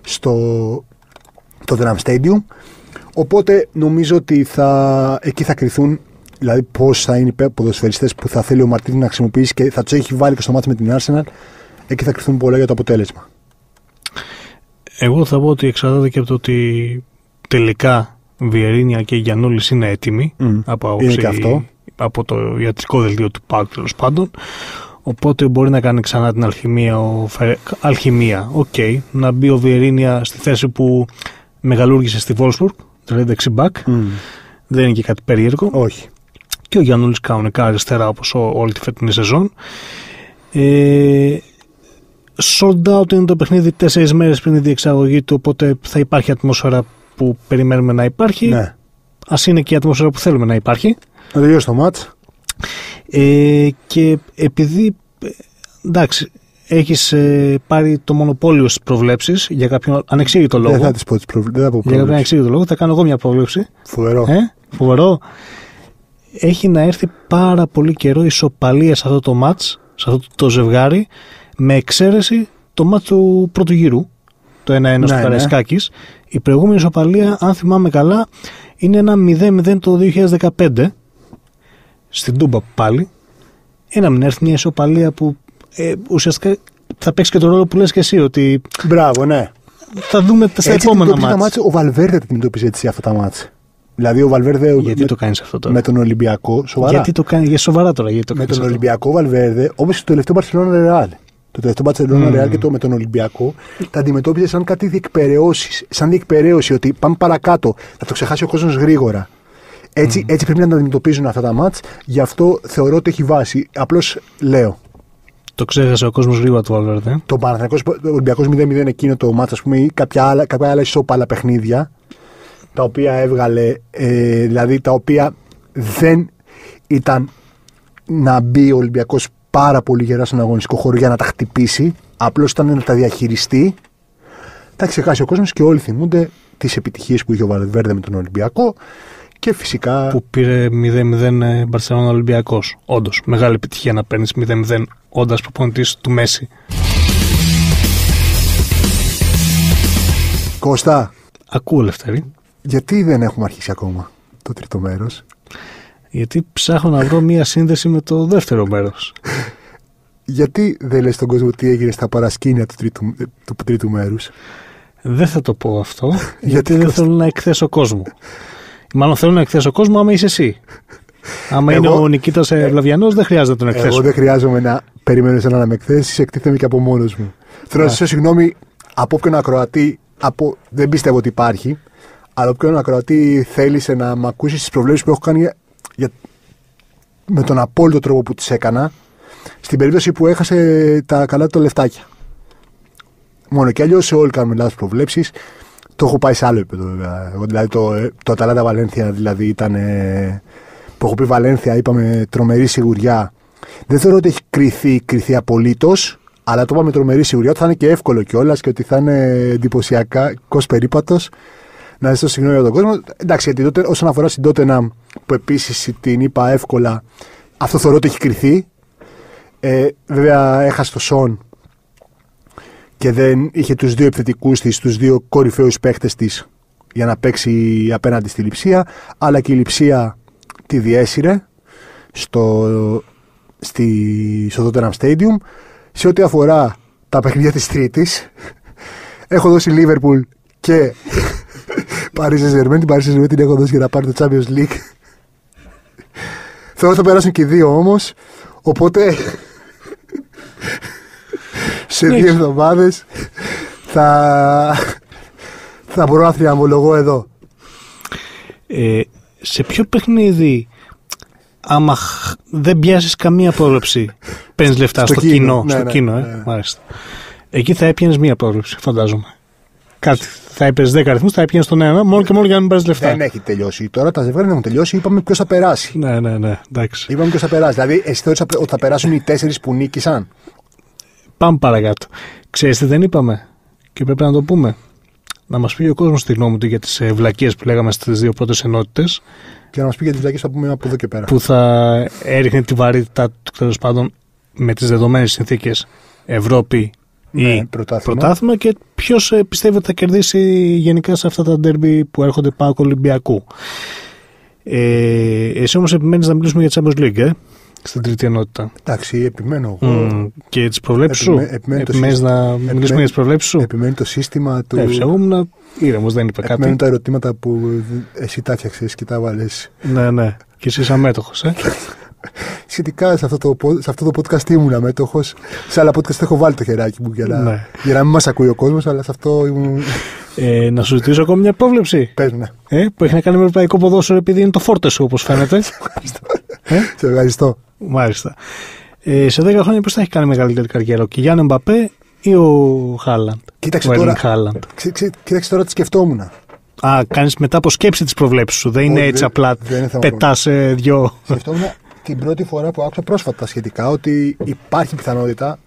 στο Tottenham Stadium. Οπότε νομίζω ότι θα, εκεί θα κρυθούν δηλαδή πώς θα είναι οι ποδοσφαιριστές που θα θέλει ο Μαρτίνη να χρησιμοποιήσει και θα τους έχει βάλει και στο μάτι με την Arsenal. Εκεί θα κρυθούν πολλά για το αποτέλεσμα. Εγώ θα πω ότι εξαρτάται και από το ότι τελικά Βιερίνια και Γιαννούλης είναι έτοιμοι Μμ. από, Είναι άποψη- και αυτό. από το ιατρικό δελτίο του ΠΑΟΚ τέλος πάντων. Οπότε μπορεί να κάνει ξανά την αλχημεία. Ο Φε... Αλχημεία, ΟΚ. Να μπει ο Βιερίνια στη θέση που μεγαλούργησε στη Wolfsburg, δηλαδή δεξί μπακ. Δεν είναι και κάτι περίεργο. Όχι. Και ο Γιαννούλης κανονικά αριστερά όπως ο- όλη τη φετινή σεζόν. Ε, sold out είναι το παιχνίδι τέσσερις μέρες πριν τη διεξαγωγή του, οπότε θα υπάρχει ατμόσφαιρα που περιμένουμε να υπάρχει. Ναι. Ας είναι και η ατμόσφαιρα που θέλουμε να υπάρχει. Να τελειώσει το μάτς. Ε, και επειδή, ε, εντάξει, έχεις ε, πάρει το μονοπόλιο στις προβλέψεις για κάποιον ανεξήγητο λόγο. Δεν θα τις πω τις προβλ... Δεν θα πω για κάποιον πρόβλημα. ανεξήγητο λόγο θα κάνω εγώ μια πρόβλεψη. Φοβερό. Ε, φοβερό. Έχει να έρθει πάρα πολύ καιρό ισοπαλίας σε αυτό το μάτς, σε αυτό το ζευγάρι, με εξαίρεση το μάτς του πρώτου γύρου, το 1-1 Ναι, στο ναι. Καραϊσκάκης. Η προηγούμενη ισοπαλία, αν θυμάμαι καλά, είναι ένα 0-0 το 2015, στην Τούμπα πάλι. Ένα μην έρθει μια ισοπαλία που ε, ουσιαστικά θα παίξει και το ρόλο που λες και εσύ, ότι Μπράβο, ναι. θα δούμε στα Έτσι επόμενα αντιμετωπίζει τα μάτς. μάτς. Ο Βαλβέρδε τα αντιμετωπίζει έτσι αυτά τα μάτς. Δηλαδή ο Βαλβέρδε Γιατί με, το κάνεις αυτό τώρα; με τον Ολυμπιακό, σοβαρά. Γιατί το κάνεις, για σοβαρά τώρα. Γιατί το με κάνεις τον αυτό; Ολυμπιακό Βαλβέρδε, όπως το τελευταίο Μπαρσελόνα Ρεάλ. Το τελευταίο Μπαρσελόνα Μμμ. Ρεάλ και το με τον Ολυμπιακό τα αντιμετώπιζε σαν κάτι διεκπαιρεώσεις. Σαν διεκπαιρέωση ότι πάμε παρακάτω, θα το ξεχάσει ο κόσμος γρήγορα. Έτσι, έτσι πρέπει να τα αντιμετωπίζουν αυτά τα μάτς. Γι' αυτό θεωρώ ότι έχει βάση. Απλώς λέω. Το ξέχασε ο κόσμος γρήγορα του Βαλβέρδε. Το Παναθηναϊκός Ολυμπιακός 0-0 εκείνο το μάτς, ας πούμε, ή κάποια άλλα, κάποια άλλα ισόπαλα παιχνίδια, τα οποία έβγαλε, ε, δηλαδή τα οποία δεν ήταν να μπει ο Ολυμπιακός πάρα πολύ γερά στον αγωνιστικό χώρο για να τα χτυπήσει, απλώς ήταν να τα διαχειριστεί. Τα έχει ξεχάσει ο κόσμος και όλοι θυμούνται τις επιτυχίες που είχε ο Βαλβέρδε με τον Ολυμπιακό και φυσικά. Που πήρε 0-0 Μπαρσελόνα Ολυμπιακός. Όντως, μεγάλη επιτυχία να παίρνεις 0-0 όντας προπονητής του Μέση. Κώστα, Ακούω, Λευτέρη. Γιατί δεν έχουμε αρχίσει ακόμα το τρίτο μέρος; Γιατί ψάχνω να βρω μία σύνδεση με το δεύτερο μέρος. Γιατί δεν λες στον κόσμο τι έγινε στα παρασκήνια του τρίτου, του τρίτου μέρους; Δεν θα το πω αυτό, γιατί, Γιατί δεν Κώστα; θέλω να εκθέσω κόσμο. Μάλλον θέλω να εκθέσω κόσμο άμα είσαι εσύ. Άμα Εγώ- είναι ο Νικήτας Βλαβιανός, δεν χρειάζεται να τον εκθέσω. Εγώ δεν χρειάζομαι να περιμένω εσένα να με εκθέσεις, εκτίθεμαι και από μόνος μου. Θέλω να Ναι. ζητήσω συγγνώμη από όποιον ακροατή, από, δεν πιστεύω ότι υπάρχει, αλλά όποιον ακροατή θέλησε να μ' ακούσει τι προβλέψεις που έχω κάνει για, για- με τον απόλυτο τρόπο που τις έκανα, στην περίπτωση που έχασε τα καλά του λεφτάκια. Μόνο και αλλιώς όλοι κάνουμε λάθος προβλέψεις. Το έχω πάει σε άλλο επίπεδο βέβαια. Εγώ, δηλαδή το, το Αταλάντα Βαλένθια δηλαδή ήταν. ε, που έχω πει Βαλένθια, είπαμε τρομερή σιγουριά. Δεν θεωρώ ότι έχει κρυθεί, κρυθεί απολύτως, αλλά το είπαμε με τρομερή σιγουριά ότι θα είναι και εύκολο κιόλας και ότι θα είναι εντυπωσιακό περίπατος. Να ζητήσω συγγνώμη για τον κόσμο. Εντάξει, γιατί τότε, όσον αφορά στην Tottenham, που επίσης την είπα εύκολα, αυτό θεωρώ ότι έχει κρυθεί. Ε, βέβαια, έχασε το Σον και δεν είχε τους δύο επιθετικούς της, τους δύο κορυφαίους παίχτες της για να παίξει απέναντι στη Λιψία, αλλά και η Λιψία τη διέσυρε στο, στη, στο Tottenham Stadium. Σε ό,τι αφορά τα παιχνίδια της Τρίτης, έχω δώσει Liverpool και Paris Saint-Germain. Την Paris Saint-Germain την έχω δώσει για να πάρει το Champions League. Θεωρώ ότι θα περάσουν και οι δύο όμως, οπότε σε δύο Ναι. εβδομάδες θα, Θα μπορώ να θριαμβολογώ εδώ. Ε, σε ποιο παιχνίδι, άμα χ- δεν πιάσεις καμία πρόβλεψη, παίρνεις λεφτά Στο στο, κοινό, κοινό. ναι, στο ναι, κοινό, ε. ναι. Μάλιστα. Εκεί θα έπιανες μία πρόβλεψη, φαντάζομαι. Κάτι. Θα έπαιρνες 10 αριθμούς, θα έπιανες τον ένα, μόνο και μόνο για να μην πάρεις λεφτά. Δεν έχει τελειώσει. Τώρα τα ζευγάρια δεν έχουν τελειώσει. Είπαμε ποιος θα περάσει. Ναι, ναι, ναι. Εντάξει. Είπαμε ποιος θα περάσει. Δηλαδή, εσύ θεωρείς ότι θα περάσουν οι τέσσερις που νίκησαν. Πάμε παρακάτω. Ξέρεις τι δεν είπαμε; Και πρέπει να το πούμε. Να μας πει ο κόσμος τη γνώμη του για τις ε, βλακίες που λέγαμε στις δύο πρώτες ενότητες Και να μας πει για τις βλακίες θα πούμε από εδώ και πέρα. που θα έριχνε τη βαρύτητα του τέλος πάντων με τις δεδομένες συνθήκες Ευρώπη Ναι, ή πρωτάθλημα. πρωτάθλημα και ποιος ε, πιστεύει ότι θα κερδίσει γενικά σε αυτά τα ντέρμπι που έρχονται πάνω Ολυμπιακού. Ε, εσύ όμως επιμένεις να μιλήσουμε για Champions League, ε, στην τρίτη ενότητα. Εντάξει, επιμένω εγώ. Μμ, και τις προβλέψεις σου; Επιμέ- επιμένει το Επιμένεις σύστημα. να Επιμένει- μιλήσουμε για τις προβλέψεις σου; Επιμένει το σύστημα του. Ε, εγώ ήμουν ήρεμος, δεν είπα κάτι. Επιμένουν τα ερωτήματα που εσύ τα φτιάξες και τα βάλες. Ναι, ναι. Και εσύ είσαι αμέτωχος, ε. Σχετικά σε αυτό, το, πο- σε αυτό το podcast ήμουν αμέτωχο. Σε άλλα podcast έχω βάλει το χεράκι μου για να, Ναι. για να μην μας ακούει ο κόσμος, αλλά σε αυτό ήμουν. ε. Να σου ζητήσω ακόμη μια πρόβλεψη. Πες ναι. Ε, που έχει να κάνει με ευρωπαϊκό ποδόσφαιρο επειδή είναι το φόρτες σου, όπως φαίνεται. ε, Σε ευχαριστώ. μάλιστα. Ε, σε 10 χρόνια ποιος θα έχει κάνει μεγαλύτερη καριέρα, ο Κιγιάννη Μπαπέ ή ο Χάλαντ; Κοίταξε ο τώρα. Erling Haaland. Ξέ- ξέ- Κοίταξε τώρα τι σκεφτόμουν. Α, κάνεις μετά από σκέψη τις προβλέψεις σου. Δεν είναι Όχι, έτσι δεν- απλά δεν είναι θέμα πετάς ε, δυο. Σκεφτόμουν την πρώτη φορά που άκουσα πρόσφατα σχετικά ότι υπάρχει πιθανότητα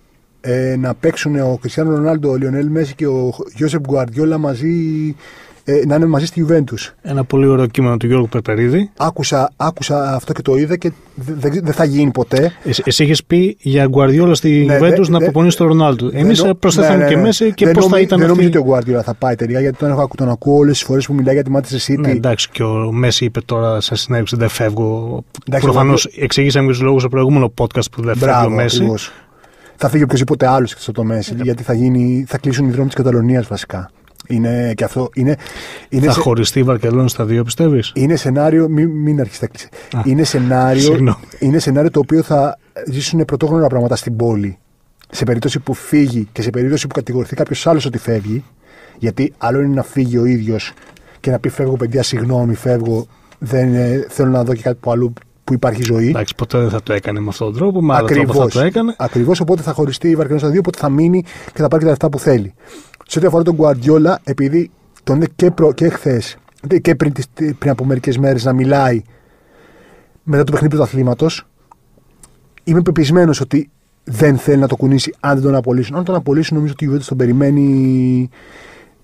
ε, να παίξουν ο Κριστιανό Ρονάλντο, ο Λιονέλ Μέση και ο Γιώσεπ Γκουαρδιόλα μαζί, ε, να είναι μαζί στη Juventus. Ένα πολύ ωραίο κείμενο του Γιώργου Περπερίδη. Άκουσα, άκουσα αυτό και το είδα και δεν δεν θα γίνει ποτέ. Εσύ, εσύ είχες πει για Γκουαρδιόλα στη Ναι, Juventus δεν- να δεν- προπονήσει τον Ρονάλντο. Εμείς Δεν νο- προσθέσαμε ναι, ναι, και ναι. μέσα και Δεν πώς θα νομι- ήταν Δεν αυτή. νομίζω ότι ο Γκουαρδιόλα θα πάει τελικά γιατί τον έχω ακού- τον ακούω όλες τις φορές που μιλάει για τη Manchester City. Ναι, εντάξει, και ο Μέση είπε τώρα σε συνέντευξη δεν φεύγω. Εντάξει, Προφανώς εγώ- εξήγησαμε τους λόγους στο προηγούμενο podcast που δεν φεύγει ο Μπράβο, Μέση. ακριβώς. Θα φύγει οποιοδήποτε άλλος εκτός από το Μέση, Ναι. γιατί θα, γίνει, θα κλείσουν οι δρόμοι της Καταλωνίας βασικά. Είναι και αυτό. Είναι, είναι, Θα σε- χωριστεί η Βαρκελόνη στα δύο, πιστεύεις; είναι σενάριο. Μην, μην αρχίσει να κλείσει. Α, Είναι σενάριο, συγγνώμη. είναι σενάριο το οποίο θα ζήσουν πρωτόγνωρα πράγματα στην πόλη. Σε περίπτωση που φύγει και σε περίπτωση που κατηγορηθεί κάποιος άλλος ότι φεύγει. Γιατί άλλο είναι να φύγει ο ίδιος και να πει φεύγω, παιδιά, συγγνώμη, φεύγω. Δεν, ε, θέλω να δω και κάτι που αλλού που υπάρχει ζωή. Εντάξει, ποτέ δεν θα το έκανε με αυτόν τον τρόπο. Με άλλο τρόπο θα Ακριβώς. το έκανε. Ακριβώς, οπότε θα χωριστεί η Βαρκελόνη στα δύο, οπότε θα μείνει και θα πάρει και τα λεφτά που θέλει. Σε ό,τι αφορά τον Guardiola, επειδή τον είναι και, προ, και χθες και πριν, τις- πριν από μερικές μέρες να μιλάει μετά το παιχνίδι του αθλήματος, είμαι πεπισμένος ότι δεν θέλει να το κουνήσει αν δεν τον απολύσουν. Αν τον απολύσουν, νομίζω ότι η Juventus τον περιμένει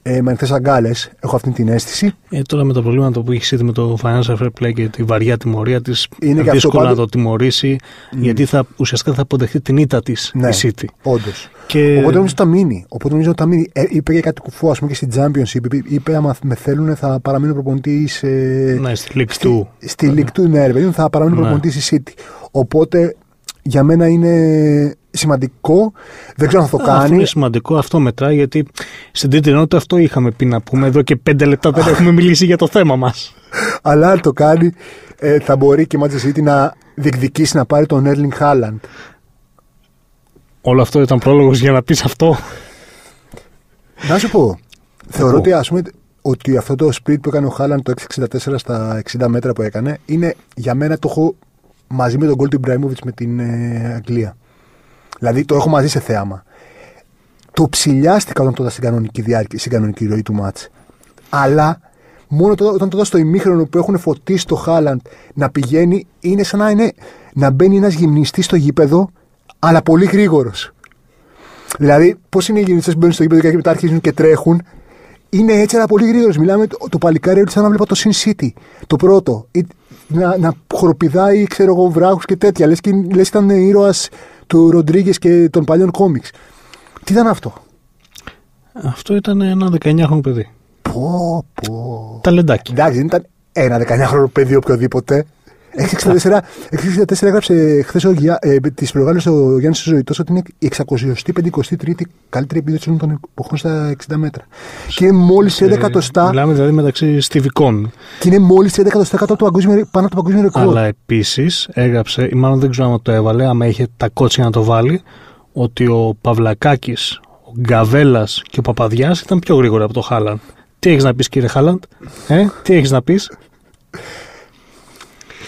ε, με ανοιχτές αγκάλες. Έχω αυτή την αίσθηση. Ε, τώρα με τα προβλήματα που έχεις ήδη με το Financial Fair Play και τη βαριά τιμωρία της, Είναι και αυτό δύσκολο να πάντως- το τιμωρήσει, γιατί θα, ουσιαστικά θα αποδεχτεί την ήττα της Ναι. η City. Όντως. Και... Οπότε νομίζω ότι θα μείνει. Οπότε νομίζω ότι θα μείνει. Ε, είπε και κάτι κουφό, ας πούμε, και στην Championship. Είπε, είπε άμα με θέλουν θα παραμείνω προπονητής. Ε, Ναι, στη League στη, 2. στη League 2, ναι, ρε παιδί μου, θα παραμείνω Ναι. προπονητής στη City. Οπότε για μένα είναι σημαντικό. Δεν ξέρω αν θα το Α, Αυτό κάνει. είναι σημαντικό, αυτό μετράει γιατί στην τρίτη ενότητα αυτό είχαμε πει να πούμε. Εδώ και πέντε λεπτά δεν έχουμε μιλήσει για το θέμα μας. Αλλά αν το κάνει, ε, θα μπορεί και η Manchester City να διεκδικήσει να πάρει τον Erling Haaland. Όλο αυτό ήταν πρόλογος για να πεις αυτό. Να σου πω. Θεωρώ πω. ότι, ας πούμε, ότι αυτό το split που έκανε ο Χάλαντ το 664 στα 60 μέτρα που έκανε είναι για μένα το έχω μαζί με τον γκολ του Ιμπραήμοβιτ με την ε, Αγγλία. Δηλαδή το έχω μαζί σε θέαμα. Το ψηλιάστηκα όταν το είδα στην κανονική διάρκεια, στην κανονική ροή του μάτς. Αλλά μόνο το, όταν το είδα στο ημίχρονο που έχουν φωτίσει το Χάλαντ να πηγαίνει, είναι σαν να, είναι, να μπαίνει ένας γυμνιστής στο γήπεδο, αλλά πολύ γρήγορος. Δηλαδή, πώς είναι οι γυμνιστές που μπαίνουν στο γήπεδο και μετά αρχίζουν και τρέχουν. Είναι έτσι, αλλά πολύ γρήγορος. Μιλάμε το, το παλικάρι έτσι σαν να βλέπα το Sin City. Το πρώτο. Ή, να, να χοροπηδάει, ξέρω εγώ, βράχους και τέτοια. Λες και λες ήταν ήρωας του Ροντρίγκες και των παλιών κόμιξ. Τι ήταν αυτό; Αυτό ήταν ένα 19χρονο παιδί. Πω, πω. Ταλεντάκι. Εντάξει, δεν ήταν ένα 19χρονο παιδί οποιοδήποτε. 664, 664 έγραψε χθες ε, τη προηγάλες ο Γιάννης Ζωητό ότι είναι η 653η καλύτερη επίδοση όλων των εποχών στα 60 μέτρα. Και είναι μόλις 30 εκατοστά. Ε, Μιλάμε δηλαδή μεταξύ στιβικών. Και είναι μόλις 30 εκατοστά κάτω από το παγκόσμιο, πάνω από το παγκόσμιο ρεκόρ. Αλλά επίσης έγραψε, ή μάλλον δεν ξέρω αν το έβαλε, άμα είχε τα κότσια να το βάλει, ότι ο Παυλακάκης, ο Γκαβέλας και ο Παπαδιά ήταν πιο γρήγορα από το Χάλαν. Τι έχεις να πεις, κύριε Χάλαντ, ε, τι έχεις να πεις;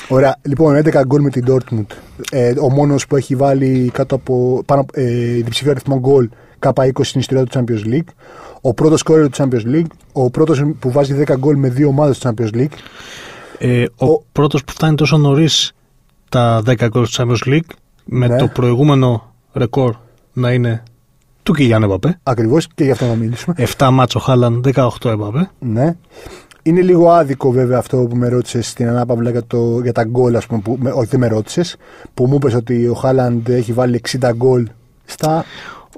Ωραία. Λοιπόν, 11 γκολ με την Dortmund. Ε, ο μόνος που έχει βάλει κάτω από πάνω, ε, διψηφίο αριθμό γκολ K20 στην ιστορία του Champions League. Ο πρώτος σκόρερ του Champions League. Ο πρώτος που βάζει 10 γκολ με δύο ομάδες του Champions League. Ε, ο Ο- πρώτος που φτάνει τόσο νωρίς τα 10 γκολ του Champions League με Ναι. το προηγούμενο ρεκόρ να είναι του Κιλιάν Εμπαπέ. Ακριβώς και γι' αυτό να μιλήσουμε. 7 μάτσο Χάλαν, 18 Εμπαπέ. Ναι. Είναι λίγο άδικο βέβαια αυτό που με ρώτησες στην ανάπαυλα για, το, για τα γκολ, ας πούμε. Που, με, όχι, δεν με ρώτησες. Που μου είπες ότι ο Χάλαντ έχει βάλει 60 γκολ στα.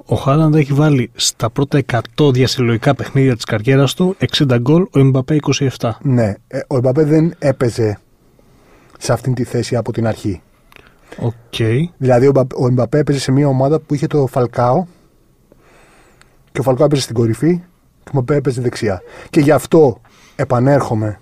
Ο Χάλαντ έχει βάλει στα πρώτα 100 διασυλλογικά παιχνίδια της καριέρας του 60 γκολ, ο Εμπαπέ 27. Ναι. Ε, ο Εμπαπέ δεν έπαιζε σε αυτήν τη θέση από την αρχή. ΟΚ. Δηλαδή ο, Μπα- ο Εμπαπέ έπαιζε σε μια ομάδα που είχε το Φαλκάο και ο Φαλκάο έπαιζε στην κορυφή και ο Εμπαπέ έπαιζε δεξιά. Και γι' αυτό επανέρχομαι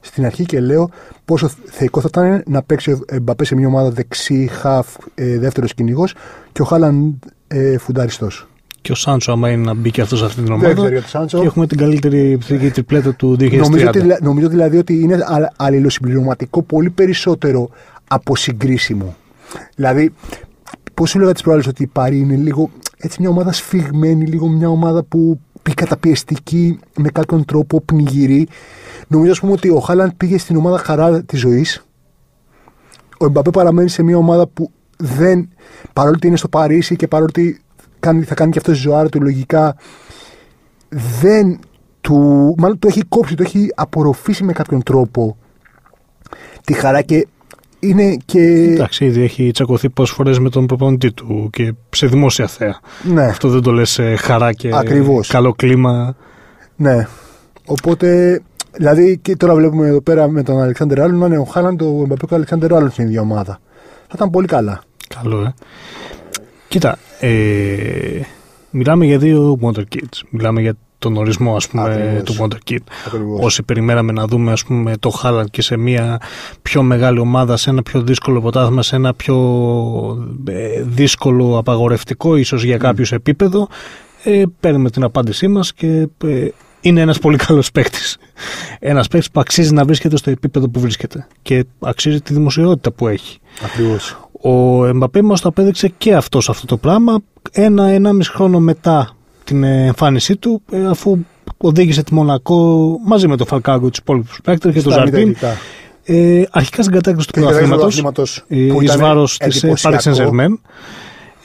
στην αρχή και λέω πόσο θεϊκό θα ήταν να παίξει ο Εμπαπέ σε μια ομάδα δεξί, χαφ, ε, δεύτερος κυνηγός και ο Χάαλαντ ε, φουνταριστός. Και ο Σάντσο, άμα είναι να μπει και αυτός σε αυτή την Δεν ομάδα. ξέρω για τον Σάντσο. Και έχουμε την καλύτερη επιθετική τριπλέτα του 2030. Νομίζω, ότι, δηλα- νομίζω δηλαδή ότι είναι α- αλληλοσυμπληρωματικό πολύ περισσότερο από συγκρίσιμο. Δηλαδή, πώς σου λέγα τι προάλλε ότι η Παρή είναι λίγο έτσι μια ομάδα σφιγμένη, λίγο μια ομάδα που πει καταπιεστική με κάποιον τρόπο πνιγυρή. Νομίζω ας πούμε ότι ο Χάλαντ πήγε στην ομάδα χαρά της ζωής. Ο Εμπαπέ παραμένει σε μια ομάδα που δεν. παρόλο ότι είναι στο Παρίσι και παρόλο ότι κάνει, θα κάνει και αυτό τη ζωάρα του λογικά, δεν του. μάλλον το έχει κόψει, το έχει απορροφήσει με κάποιον τρόπο τη χαρά και είναι και. Εντάξει, ήδη έχει τσακωθεί πόσες φορές με τον προπονητή του και σε δημόσια θέα. Ναι, Αυτό δεν το λες χαρά και Ακριβώς. καλό κλίμα. ναι. Οπότε, δηλαδή και τώρα βλέπουμε εδώ πέρα με τον Αλεξάνδρ Άλλον να είναι ο Χάλαντ, ο Εμπαπέ και ο Αλεξάνδρ Άλλον στην ίδια ομάδα. Θα ήταν πολύ καλά. Καλό, ε. Κοίτα, ε, μιλάμε για δύο Wonder Kids. Μιλάμε για τον ορισμό, ας πούμε, Ακριβώς. του Wonder Kid. Ακριβώς. Όσοι περιμέναμε να δούμε, ας πούμε, το Haaland και σε μια πιο μεγάλη ομάδα, σε ένα πιο δύσκολο ποτάθμα, σε ένα πιο ε, δύσκολο απαγορευτικό ίσως για κάποιους επίπεδο, ε, παίρνουμε την απάντησή μας και ε, είναι ένας πολύ καλός παίκτης. Ένας παίκτης που αξίζει να βρίσκεται στο επίπεδο που βρίσκεται και αξίζει τη δημοσιότητα που έχει. Ακριβώς. Ο Εμπαπέ μας το απέδειξε και αυτός σε αυτό το πράγμα ένα-ενάμιση χρόνο μετά την εμφάνισή του ε, αφού οδήγησε τη Μονακό μαζί με τον Φαλκάγκο τους υπόλοιπους παίκτες και τον Στα μη Ζαρτίν τελικά. ε, αρχικά στην κατάκτηση του Και κατά δεύτερο πρωταθλήματος αθλήματος, ε, που εις ήταν βάρος της ε, Paris εντυπωσιακό. Saint-Germain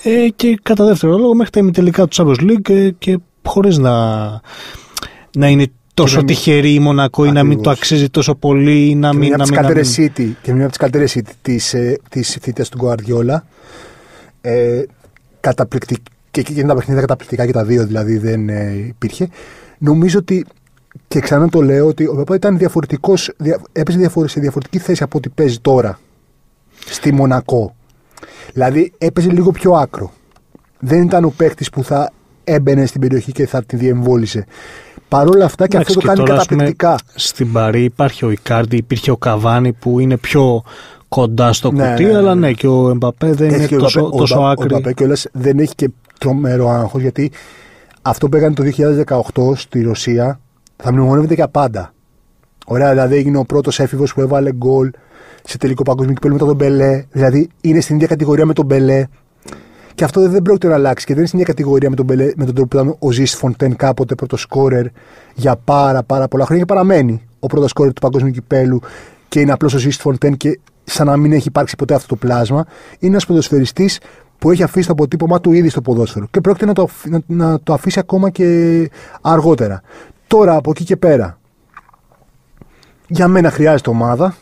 ε, και κατά δεύτερο λόγο μέχρι τα ημιτελικά του Champions League ε, και χωρίς να, να είναι τόσο με- τυχερή η Μονακό ή να μην το Ακριβώς. αξίζει τόσο πολύ ή να Και μην... μια να από τις μην- να καλύτερες μην- City και μια από τις καλύτερες City της, ε, της θητείας του Γκουαρδιόλα. Ε, καταπληκτικ, και, και είναι τα παιχνίδια καταπληκτικά και τα δύο δηλαδή δεν ε, υπήρχε. Νομίζω ότι και ξανά το λέω ότι ο Παπά ήταν διαφορετικός, δια, έπαιζε διαφορε- σε διαφορετική θέση από ό,τι παίζει τώρα στη Μονακό. Δηλαδή έπαιζε λίγο πιο άκρο. Δεν ήταν ο παίκτης που θα έμπαινε στην περιοχή και θα τη διεμβόλησε. Παρ' όλα αυτά και Εντάξει, αυτό το κάνει τώρα, ας πούμε, καταπληκτικά. Στην Παρί υπάρχει ο Ικάρντι, υπήρχε ο Καβάνη που είναι πιο κοντά στο Ναι, κουτί, ναι, ναι, αλλά ναι. ναι, και ο Εμπαπέ δεν Έχει είναι και ο τόσο, Εμπαπέ- ο τόσο Εμπα- Ο άκρη. Εμπαπέ κιόλας δεν έχει και τρομερό άγχος γιατί αυτό που έκανε το 2018 στη Ρωσία θα μνημονεύεται για πάντα. Ωραία, δηλαδή έγινε ο πρώτος έφηβος που έβαλε γκολ σε τελικό παγκόσμιο κυπέλο μετά τον Μπελέ. Δηλαδή είναι στην ίδια κατηγορία με τον Μπελέ. Και αυτό δεν πρόκειται να αλλάξει και δεν είναι στην ίδια κατηγορία με τον, Μπελέ, με τον τρόπο που ήταν ο Ζιστ Φοντέν κάποτε πρώτος σκόρερ για πάρα πάρα πολλά χρόνια και παραμένει ο πρώτος σκόρερ του παγκόσμιου κυπέλου και είναι απλώς ο Ζήστ Φοντέν και σαν να μην έχει υπάρξει ποτέ αυτό το πλάσμα. Είναι ένας ποδοσφαιριστής που έχει αφήσει το αποτύπωμα του ήδη στο ποδόσφαιρο και πρόκειται να το, αφ- να, να το αφήσει ακόμα και αργότερα. Τώρα από εκεί και πέρα, για μένα χρειάζεται ομάδα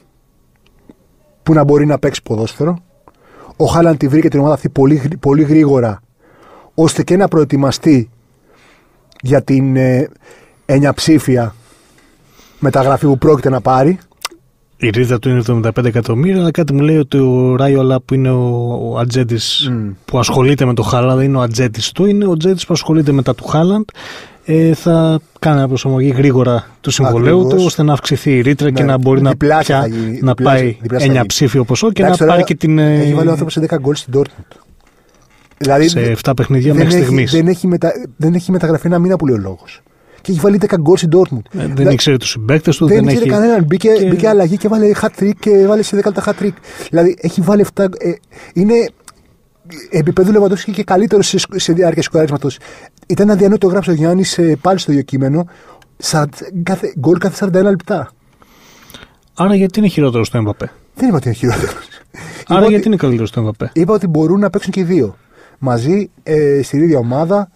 που να μπορεί να παίξει ποδόσφαιρο. Ο Χάλαν τη βρήκε την ομάδα αυτή πολύ, γρη- πολύ γρήγορα ώστε και να προετοιμαστεί για την ε, ενιαψήφια μεταγραφή που πρόκειται να πάρει. Η ρίδα του είναι 75 εκατομμύρια, αλλά κάτι μου λέει ότι ο Ράιολα που είναι ο, ο ατζέντης Μμ. που ασχολείται με το Χάλαντ, δεν είναι ο ατζέντης του, είναι ο ατζέντης που ασχολείται μετά του Χάλαντ. Ε, θα κάνει ένα προσαρμογή γρήγορα του συμβολέου Ακριβώς. του ώστε να αυξηθεί η ρήτρα και Ναι, να μπορεί να, διπλάσια πια, θα γίνει, να διπλάσια- πάει διπλάσια θα εννιά γίνει. ψήφιο ποσό και Εντάξει, να τώρα πάρει και την. ε, Έχει βάλει ο άνθρωπος σε 10 γκολ στην Dortmund. Δηλαδή σε 7 παιχνίδια δεν μέχρι έχει, στιγμής. δεν, έχει μετα, δεν έχει μεταγραφεί ένα μήνα που λέει ο λόγος. Και έχει βάλει 10 γκολ στην Dortmund. Ε, δεν Δηλαδή, ήξερε τους συμπαίκτες του, δεν, δεν, ήξερε έχει. κανέναν. Μπήκε, και- μπήκε αλλαγή και βάλε hat trick και βάλε σε 10 λεπτά hat trick. Δηλαδή έχει βάλει αυτά. Ε, είναι επίπεδο Λεβαντόφσκι και καλύτερο σε, σε διάρκεια σκοράρίσματο. Ήταν αδιανόητο το γράψει ο Γιάννης πάλι στο ίδιο κείμενο. Σα- κάθε, γκολ κάθε 41 λεπτά. Άρα γιατί είναι χειρότερος στο Εμπαπέ. Δεν είπα ότι είναι χειρότερος. Άρα γιατί είναι καλύτερος στο Εμπαπέ. Είπα ότι μπορούν να παίξουν και οι δύο μαζί ε, στην ίδια ομάδα.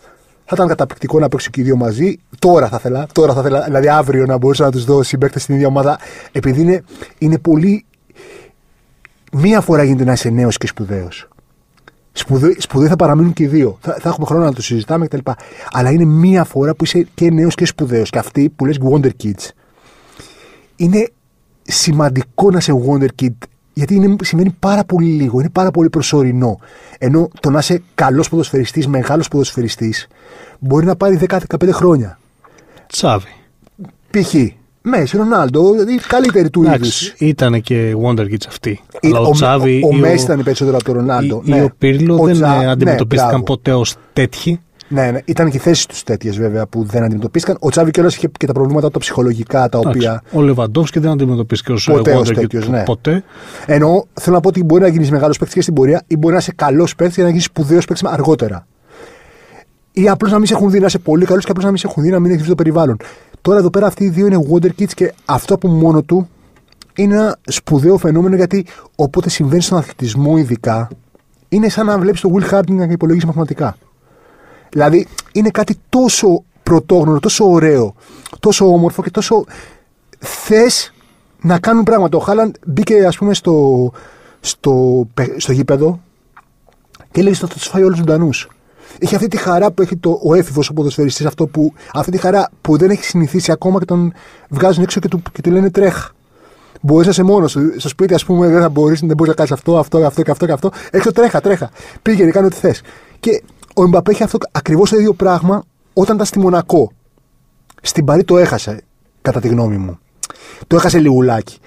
Θα ήταν καταπληκτικό να παίξουν και οι δύο μαζί. Τώρα θα ήθελα, τώρα θα ήθελα, δηλαδή αύριο να μπορούσα να τους δω συμπαίκτες στην ίδια ομάδα. Επειδή είναι, είναι πολύ. Μία φορά γίνεται να είσαι νέος και σπουδαίος. Σπουδαίοι σπουδαίοι θα παραμείνουν και οι δύο. Θα, θα έχουμε χρόνο να το συζητάμε κτλ. Αλλά είναι μία φορά που είσαι και νέος και σπουδαίος. Και αυτοί που λες Wonder Kids είναι σημαντικό να είσαι Wonder Kid γιατί είναι, σημαίνει πάρα πολύ λίγο, είναι πάρα πολύ προσωρινό. Ενώ το να είσαι καλός ποδοσφαιριστής, μεγάλος ποδοσφαιριστής, μπορεί να πάρει 10-15 χρόνια. Τσάβη. Π.χ. Μέση, Ρονάλντο, δηλαδή καλύτερη του είδους. Εντάξει, ήταν και Wonder Kids αυτοί. Αλλά ο, ο, Τσάβη ο, ο ή Μέση ήταν περισσότερο από τον Ρονάλντο. ή- ναι. ή ο Πύρλο Ο δεν Τσα- ε, ναι, αντιμετωπίστηκαν μπράβο. ποτέ ως τέτοιοι. Ναι, ναι, ήταν και οι θέσεις τους τέτοιες βέβαια που δεν αντιμετωπίστηκαν. Ο Τσάβη κιόλας είχε και τα προβλήματα τα ψυχολογικά τα οποία. Εντάξει, Ο Λεβαντόφσκι δεν αντιμετωπίστηκε ω Ποτέ ως Wonder Kid τέτοιος, ναι. ποτέ. Ενώ θέλω να πω ότι μπορεί να γίνεις μεγάλος παίκτης και στην πορεία ή μπορεί να είσαι καλός παίκτης και να γίνεις σπουδαίος παίκτης αργότερα. Ή απλώς να μην σε έχουν δει να είσαι πολύ καλός και απλώς να μην σε έχουν δει να μην έχεις το περιβάλλον. Τώρα εδώ πέρα αυτοί οι δύο είναι Wonder Kids και αυτό από μόνο του είναι ένα σπουδαίο φαινόμενο γιατί όποτε συμβαίνει στον αθλητισμό ειδικά είναι σαν να βλέπεις τον Will Harding να υπολογίσει μαθηματικά. Δηλαδή είναι κάτι τόσο πρωτόγνωρο, τόσο ωραίο, τόσο όμορφο και τόσο θες να κάνουν πράγματα. Ο Χάλαντ μπήκε, ας πούμε, στο, στο, πε- στο γήπεδο και έλεγε ότι θα τους φάει όλους ζωντανούς. Είχε αυτή τη χαρά που έχει το, ο έφηβος ο ποδοσφαιριστής, αυτό που, αυτή τη χαρά που δεν έχει συνηθίσει ακόμα και τον βγάζουν έξω και του, και του λένε τρέχα. Μπορείς να είσαι μόνος σου. Στο σπίτι, ας πούμε, δεν θα μπορείς δεν μπορείς να κάνεις αυτό, αυτό, αυτό και αυτό και αυτό. Έξω τρέχα, τρέχα. Πήγαινε, κάνε ό,τι θες. Και ο Εμπαπέ έχει αυτό ακριβώς το ίδιο πράγμα όταν ήταν στη Μονακό. Στην Παρή το έχασε, κατά τη γνώμη μου. Το έχασε λιγουλάκι.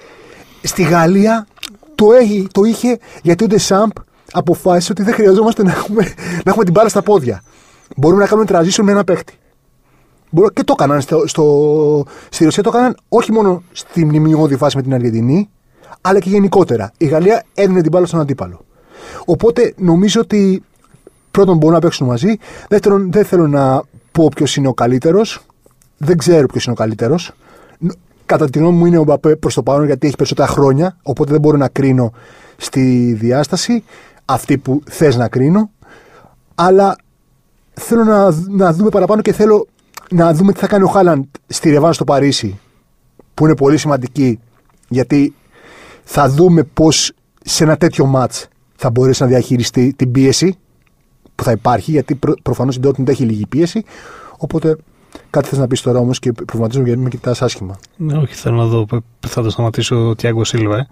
Στη Γαλλία το, έχει, το είχε γιατί ο Ντεσάμπ αποφάσισε ότι δεν χρειαζόμαστε να έχουμε, να έχουμε την μπάλα στα πόδια. Μπορούμε να κάνουμε transition με ένα παίχτη. Μπορώ- Και το έκαναν στο, στο, στη Ρωσία, το έκαναν όχι μόνο στη μνημειώδη φάση με την Αργεντινή, αλλά και γενικότερα. Η Γαλλία έδινε την μπάλα στον αντίπαλο. Οπότε νομίζω ότι πρώτον μπορούν να παίξουν μαζί. Δεύτερον, δεν θέλω να πω ποιος είναι ο καλύτερος. Δεν ξέρω ποιος είναι ο καλύτερος. Κατά τη γνώμη μου είναι ο Μπαπέ προς το παρόν γιατί έχει περισσότερα χρόνια. Οπότε δεν μπορώ να κρίνω στη διάσταση αυτή που θες να κρίνω. Αλλά θέλω να, να δούμε παραπάνω και θέλω να δούμε τι θα κάνει ο Χάλαντ στη Ρεβάνς στο Παρίσι. Που είναι πολύ σημαντική γιατί θα δούμε πώς σε ένα τέτοιο μάτς θα μπορέσει να διαχειριστεί την πίεση που θα υπάρχει, γιατί προ, προφανώς η Dortmund έχει λίγη πίεση. Οπότε κάτι θες να πεις τώρα όμως και προβληματίζομαι γιατί με κοιτάς άσχημα. Ναι, όχι, θέλω να δω. π- Θα το σταματήσω ο Τιάγκο Σίλβα. ε.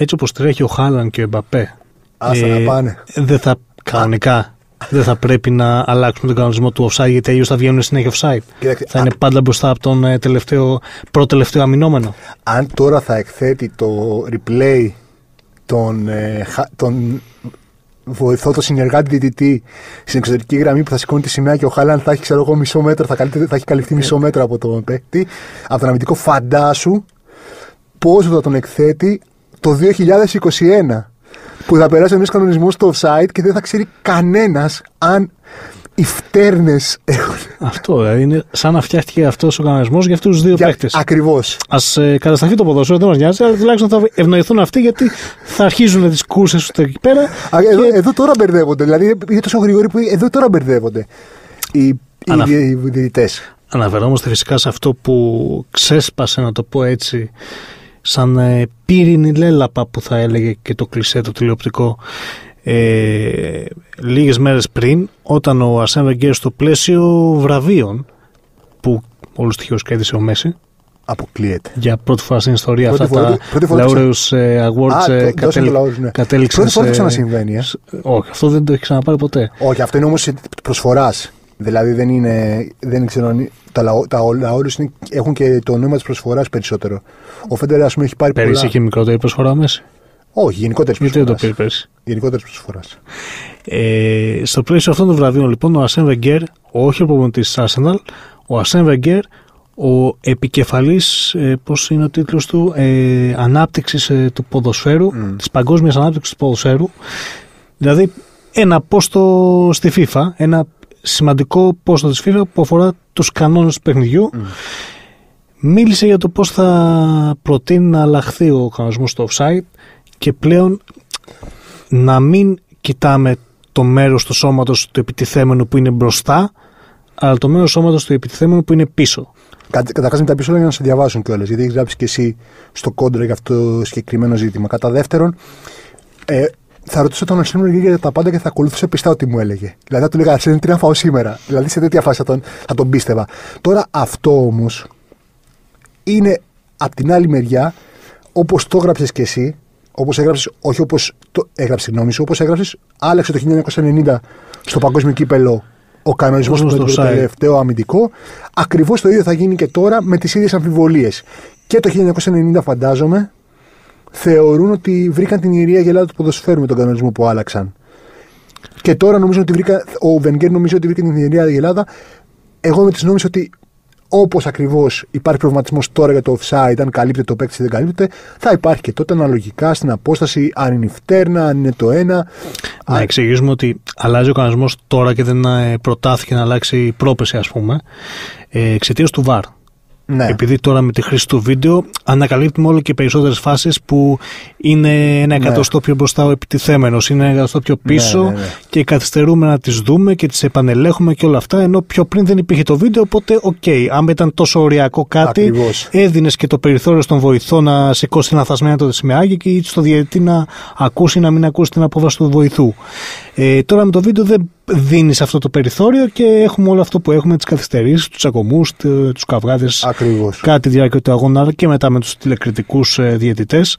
Έτσι όπως τρέχει ο Χάλαν και ο Εμπαπέ. Άστα να πάνε. Δεν θα, κανονικά, δεν θα πρέπει να αλλάξουμε τον κανονισμό του offside γιατί αλλιώς θα βγαίνουν συνέχεια offside. Κοίταξε, θα είναι πάντα μπροστά από τον ε, τελευταίο, πρώτο-τελευταίο αμυνόμενο. Αν τώρα θα εκθέτει το replay τον, ε, χα- τον βοηθό, το συνεργάτη διαιτητή στην εξωτερική γραμμή που θα σηκώνει τη σημαία και ο Χάλαν θα έχει, ξέρω εγώ, μισό μέτρο, θα, καλύπτει- θα έχει καλυφθεί μισό μέτρο από τον παίκτη, από τον αμυντικό φαντάσου πόσο θα τον εκθέτει το 2021 που θα περάσει ένα κανονισμός στο offside και δεν θα ξέρει κανένας αν οι φτέρνες έχουν. Αυτό δηλαδή είναι σαν να φτιάχτηκε αυτός ο κανονισμός για αυτούς τους δύο παίκτες. Ακριβώς. Α ε, κατασταθεί το ποδόσφαιρο, δεν μας νοιάζει, αλλά τουλάχιστον θα ευνοηθούν αυτοί γιατί θα αρχίζουν τις κούρσες τους εκεί πέρα. Εδώ, και- εδώ τώρα μπερδεύονται. Δηλαδή είναι τόσο γρήγοροι που εδώ τώρα μπερδεύονται οι, οι, Ανα- οι διαιτητές. Αναφερόμαστε φυσικά σε αυτό που ξέσπασε, να το πω έτσι, σαν ε, πύρινη λέλαπα που θα έλεγε και το κλισέ το τηλεοπτικό ε, λίγες μέρες πριν όταν ο Αρσέν Βεγγέρ στο πλαίσιο βραβείων που όλους τυχαίως κέρδισε ο Μέση Αποκλείεται. για πρώτη φορά στην ιστορία Πρώτη αυτά φορά- τα πρώτη φορά Laureus ε, Awards Α, ε, το- δώσαν το Laureus, ναι. κατέληξαν Πρώτη φορά σε- το ξανασυμβαίνει, ε. σε- Όχι, αυτό δεν το έχει ξαναπάρει ποτέ. Όχι, αυτό είναι όμως προσφοράς. Δηλαδή δεν είναι. Δεν ξέρω αν. Τα, λαό- τα Laureus είναι- έχουν και το νόημα της προσφοράς περισσότερο. Ο Φέντερ, ας πούμε, έχει πάρει Πέρυσι πολλά. είχε μικρότερη προσφορά ο Μέση. Όχι, γενικότερης Γιατί δεν το προσφορά. πήρες; Πέρσι. Γενικότερης προσφορά. Ε, στο πλαίσιο αυτών των βραβείων, λοιπόν, ο Ασέν Βεγγέρ, όχι ο προπονητής της Arsenal, ο Ασέν Βεγγέρ, ο επικεφαλής, ε, πώς είναι ο τίτλος του, ε, ανάπτυξης ε, του ποδοσφαίρου, Μμ. της παγκόσμιας ανάπτυξης του ποδοσφαίρου. Δηλαδή, ένα πόστο στη FIFA, ένα σημαντικό πόστο της FIFA που αφορά τους κανόνες του παιχνιδιού. Μίλησε για το πώς θα προτείνει να αλλάχθεί ο κανονισμός στο offside και πλέον να μην κοιτάμε το μέρος του σώματος του επιτιθέμενου που είναι μπροστά, αλλά το μέρος του σώματος του επιτιθέμενου που είναι πίσω. Καταρχάς, μην τα πει όλα για να σε διαβάσουν κιόλας, γιατί έχει γράψει και εσύ στο κόντρα για αυτό το συγκεκριμένο ζήτημα. Κατά δεύτερον, ε, θα ρωτήσω τον Αρσένιο για τα πάντα και θα ακολουθήσω πιστά ό,τι μου έλεγε. Δηλαδή θα του λέγα Αρσένιο τι να φάω σήμερα; Δηλαδή σε τέτοια φάση θα τον, θα τον πίστευα. Τώρα αυτό όμως είναι απ' την άλλη μεριά, όπως το έγραψες κι εσύ, όπως έγραψες, όχι όπως το έγραψες, συγγνώμη σου, όπως έγραψες, άλλαξε το 1990 στο παγκόσμιο κύπελο ο κανονισμός Όπως του με το το offside. τελευταίο αμυντικό. Ακριβώς το ίδιο θα γίνει και τώρα με τις ίδιες αμφιβολίες. Και το 1990, φαντάζομαι, θεωρούν ότι βρήκαν την ιερία γελάδα του ποδοσφαίρου με τον κανονισμό που άλλαξαν. Και τώρα νομίζω ότι βρήκα, ο Βενγκέρ νομίζω ότι βρήκε την ιερία γελάδα. Εγώ με τη νόμιζα ότι όπως ακριβώς υπάρχει προβληματισμός τώρα για το offside, αν καλύπτεται το παίκτη ή δεν καλύπτεται, θα υπάρχει και τότε αναλογικά στην απόσταση, αν είναι η φτέρνα, αν είναι το ένα. Να Α, εξηγήσουμε ότι αλλάζει ο κανονισμός τώρα και δεν ε, προτάθηκε να αλλάξει πρόπεση, ας πούμε, ε, εξαιτίας του VAR. Ναι. Επειδή τώρα με τη χρήση του βίντεο ανακαλύπτουμε όλο και περισσότερες φάσεις που είναι ένα Ναι. εκατοστό πιο μπροστά ο επιτιθέμενος, είναι ένα εκατοστό πιο πίσω Ναι, ναι, ναι. και καθυστερούμε να τις δούμε και τις επανελέγχουμε και όλα αυτά. Ενώ πιο πριν δεν υπήρχε το βίντεο, οπότε οκ. Αν ήταν τόσο οριακό κάτι, Ακριβώς. έδινες και το περιθώριο στον βοηθό να σηκώσει λανθασμένα το σημαιάκι και ή στο διαιτητή να ακούσει ή να μην ακούσει την απόφαση του βοηθού. Ε, τώρα με το βίντεο δεν δίνεις αυτό το περιθώριο και έχουμε όλο αυτό που έχουμε, τις καθυστερήσεις, τους τσακωμούς, τους καυγάδες Ακριβώς. κατά τη διάρκεια του αγώνα αλλά και μετά με τους τηλεκριτικούς ε, διαιτητές.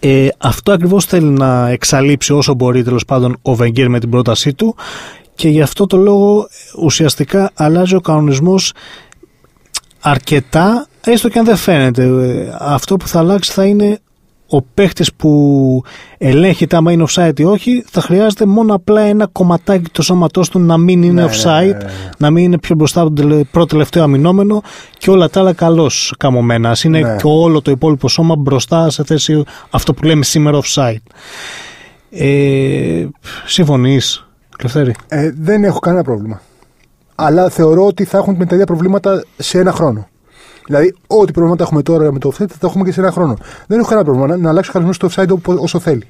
Ε, αυτό ακριβώς θέλει να εξαλείψει όσο μπορεί τέλος πάντων ο Βεγγέρ με την πρότασή του και γι' αυτό το λόγο ε, ουσιαστικά αλλάζει ο κανονισμός αρκετά έστω και αν δεν φαίνεται. Ε, Αυτό που θα αλλάξει θα είναι ο παίχτης που ελέγχεται άμα είναι offside ή όχι θα χρειάζεται μόνο απλά ένα κομματάκι του σώματός του να μην είναι Ναι, ναι, offside ναι, ναι, ναι. να μην είναι πιο μπροστά από τον τελε- πρώτο τελευταίο αμυνόμενο και όλα τα άλλα καλώς καμωμένα. Ας είναι Ναι. και όλο το υπόλοιπο σώμα μπροστά σε θέση αυτό που λέμε σήμερα offside. Ε, Συμφωνείς, Λευτέρη. Ε, δεν έχω κανένα πρόβλημα. Αλλά θεωρώ ότι θα έχουν με τα ίδια προβλήματα σε ένα χρόνο. Δηλαδή, ό,τι προβλήματα έχουμε τώρα με το offside θα τα έχουμε και σε ένα χρόνο. Δεν έχω κανένα πρόβλημα να, να αλλάξει ο χαρισμός του offside οπο- όσο θέλει.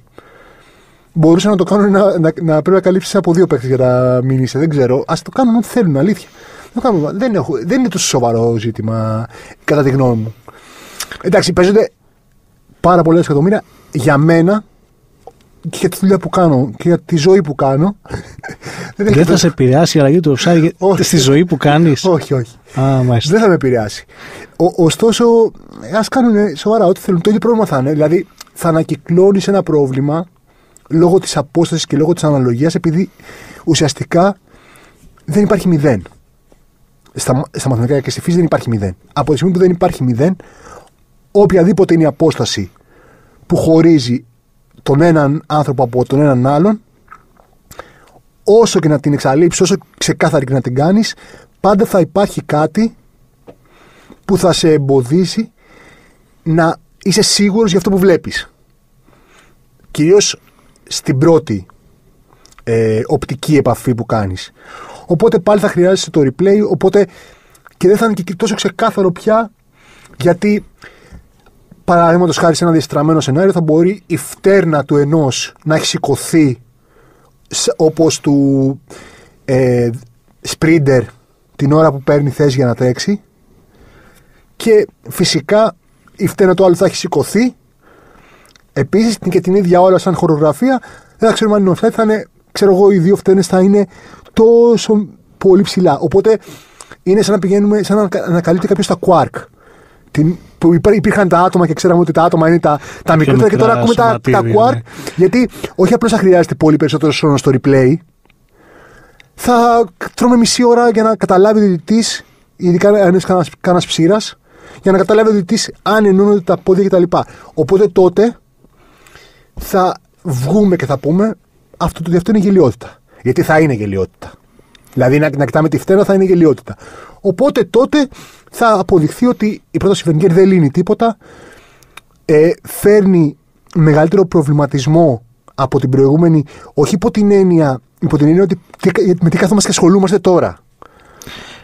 Μπορούσε να το κάνουν να, να, να πρέπει να καλύψεις από δύο παίχτε για να μην είσαι. Δεν ξέρω. Α το κάνουν ό,τι θέλουν, αλήθεια. Δεν, κάνουν, δεν, έχω, δεν είναι τόσο σοβαρό ζήτημα, κατά τη γνώμη μου. Εντάξει, παίζονται πάρα πολλά εκατομμύρια για μένα και για τη δουλειά που κάνω και για τη ζωή που κάνω. δεν έχει Δεν θα τόσο- σε επηρεάσει η αλλαγή του offside Όχι. στη ζωή που κάνεις; όχι, όχι. Α, μάλιστα. Δεν θα με επηρεάσει. Ο, ωστόσο, ας κάνουν σοβαρά ό,τι θέλουν. Το ίδιο πρόβλημα θα είναι. Δηλαδή, θα ανακυκλώνεις ένα πρόβλημα λόγω της απόστασης και λόγω της αναλογίας, επειδή ουσιαστικά δεν υπάρχει μηδέν. Στα, στα μαθηματικά και στη φύση δεν υπάρχει μηδέν. Από τη στιγμή που δεν υπάρχει μηδέν, οποιαδήποτε είναι η απόσταση που χωρίζει τον έναν άνθρωπο από τον έναν άλλον, όσο και να την εξαλείψεις, όσο ξεκάθαρη και να την κάνεις, πάντα θα υπάρχει κάτι που θα σε εμποδίσει να είσαι σίγουρος για αυτό που βλέπεις. Κυρίως στην πρώτη ε, οπτική επαφή που κάνεις. Οπότε πάλι θα χρειάζεσαι το replay, οπότε και δεν θα είναι και τόσο ξεκάθαρο πια γιατί παραδείγματος χάρη σε ένα διαστραμμένο σενάριο θα μπορεί η φτέρνα του ενός να έχει σηκωθεί σ- όπως του ε, σπρίντερ την ώρα που παίρνει θέση για να τρέξει. Και φυσικά η φτέρνα του άλλου θα έχει σηκωθεί. Επίσης και την ίδια ώρα σαν χορογραφία δεν θα ξέρουμε αν είναι offside θα είναι ξέρω εγώ οι δύο φτέρνες θα είναι τόσο πολύ ψηλά. Οπότε είναι σαν να πηγαίνουμε σαν να ανα- ανακαλύπτει κάποιος τα quark την, που υπά- υπήρχαν τα άτομα και ξέραμε ότι τα άτομα είναι τα, τα μικρότερα και μικρά τώρα ακούμε τα, τα σωματίδια, quark ναι. γιατί όχι απλώς θα χρειάζεται πολύ περισσότερο χρόνο στο replay θα τρώμε μισή ώρα για να καταλάβει ο διαιτητής ειδικά αν είναι κανένας, κανένας ψήρας για να καταλάβει ο διαιτητής αν ενώνονται τα πόδια κτλ. Οπότε τότε θα βγούμε και θα πούμε αυτό το αυτό είναι γελιότητα. Γιατί θα είναι γελιότητα. Δηλαδή να, να κοιτάμε τη φτέρα θα είναι γελιότητα. Οπότε τότε θα αποδειχθεί ότι η πρόταση Βενγκέρ δεν λύνει τίποτα. Ε, φέρνει μεγαλύτερο προβληματισμό από την προηγούμενη, όχι υπό την έννοια, υπό την έννοια ότι με τι καθόμαστε και ασχολούμαστε τώρα.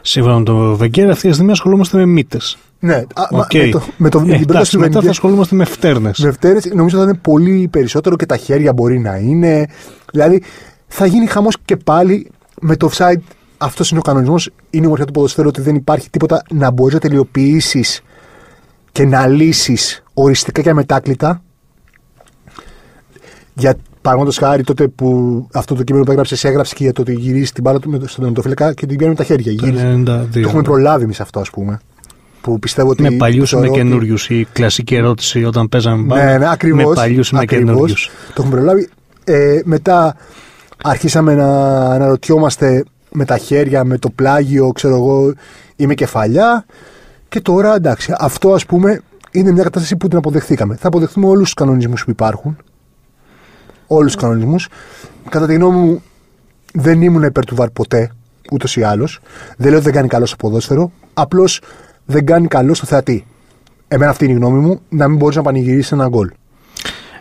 Σύμφωνα με τον Βενγκέρ, αυτή τη στιγμή ασχολούμαστε με μύτες. Ναι, okay. με, το, με, το, ε, την πρόταση του Μετά θα ασχολούμαστε με φτέρνες. Με φτέρνες, νομίζω θα είναι πολύ περισσότερο και τα χέρια μπορεί να είναι. Δηλαδή θα γίνει χαμός και πάλι με το offside. Αυτός είναι ο κανονισμός. Είναι η μορφή του ποδοσφαίρου ότι δεν υπάρχει τίποτα να μπορεί να τελειοποιήσεις και να λύσεις οριστικά και αμετάκλητα. Για παραδείγματο χάρη τότε που αυτό το κείμενο που έγραψες, έγραψε και για το ότι γυρίζεις την μπάλα του στον τερματοφύλακα και την πιάνει με τα χέρια. Γυρίζεις. Το έχουμε προλάβει εμείς αυτό, ας πούμε. Που πιστεύω ότι με παλιούς ή με καινούριους. Η κλασική ερώτηση όταν παίζαμε μπάλα. Ναι, ναι, ακριβώς. Με παλιούς ή με καινούριους. Το έχουμε προλάβει. Ε, μετά αρχίσαμε να αναρωτιόμαστε με τα χέρια, με το πλάγιο, ξέρω εγώ, ή με κεφαλιά. Και τώρα εντάξει, αυτό ας πούμε είναι μια κατάσταση που την αποδεχθήκαμε. Θα αποδεχθούμε όλους τους κανονισμούς που υπάρχουν. Όλους τους κανονισμούς. Κατά τη γνώμη μου, δεν ήμουν υπέρ του βαρ ποτέ, ούτως ή άλλως. Δεν λέω ότι δεν κάνει καλό στο ποδόσφαιρο. Απλώς δεν κάνει καλό στο θεατή. Εμένα αυτή είναι η γνώμη μου, να μην μπορείς να πανηγυρίσεις ένα γκολ.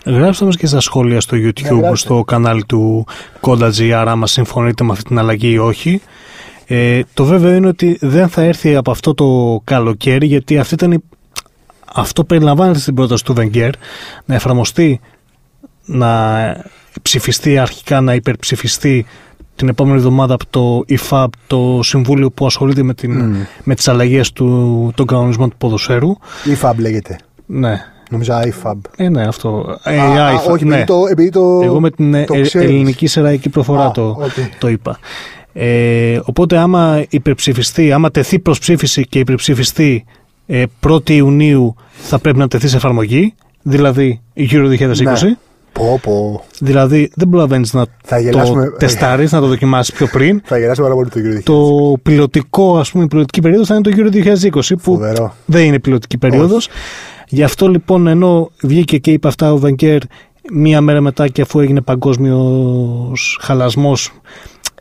Γράψτε μας και στα σχόλια στο YouTube, ναι, στο κανάλι του Κόντα.gr, άμα συμφωνείτε με αυτή την αλλαγή ή όχι. Ε, το βέβαιο είναι ότι δεν θα έρθει από αυτό το καλοκαίρι, γιατί αυτή ήταν η... αυτό περιλαμβάνεται στην πρόταση του Βενγκέρ, να εφαρμοστεί, να ψηφιστεί αρχικά, να υπερψηφιστεί την επόμενη εβδομάδα από το IFAB, το συμβούλιο που ασχολείται με, την, mm. με τις αλλαγές του, των κανονισμών του ποδοσφαίρου. IFAB λέγεται. Ναι. Νομίζω iFab. Ε, ναι, αυτό. Ε, α, iFab, όχι, ναι. το, επειδή το. Εγώ με την ε, ελληνική σεραϊκή προφορά το, okay. το είπα. Ε, οπότε, άμα υπερψηφιστεί, άμα τεθεί προς ψήφιση και υπερψηφιστεί ε, 1η Ιουνίου, θα πρέπει να τεθεί σε εφαρμογή, δηλαδή η Euro 2020. Ναι. Πω, πω. Δηλαδή δεν προλαβαίνεις να θα το τεστάρεις, να το δοκιμάσεις πιο πριν. Θα γελάσουμε πάρα πολύ το Euro 2020. Το πιλωτικό, ας πούμε, η πιλωτική περίοδος θα είναι το Euro 2020, που δεν είναι πιλωτική περίοδος. Γι' αυτό λοιπόν ενώ βγήκε και είπε αυτά ο Βενκέρ μία μέρα μετά και αφού έγινε παγκόσμιος χαλασμός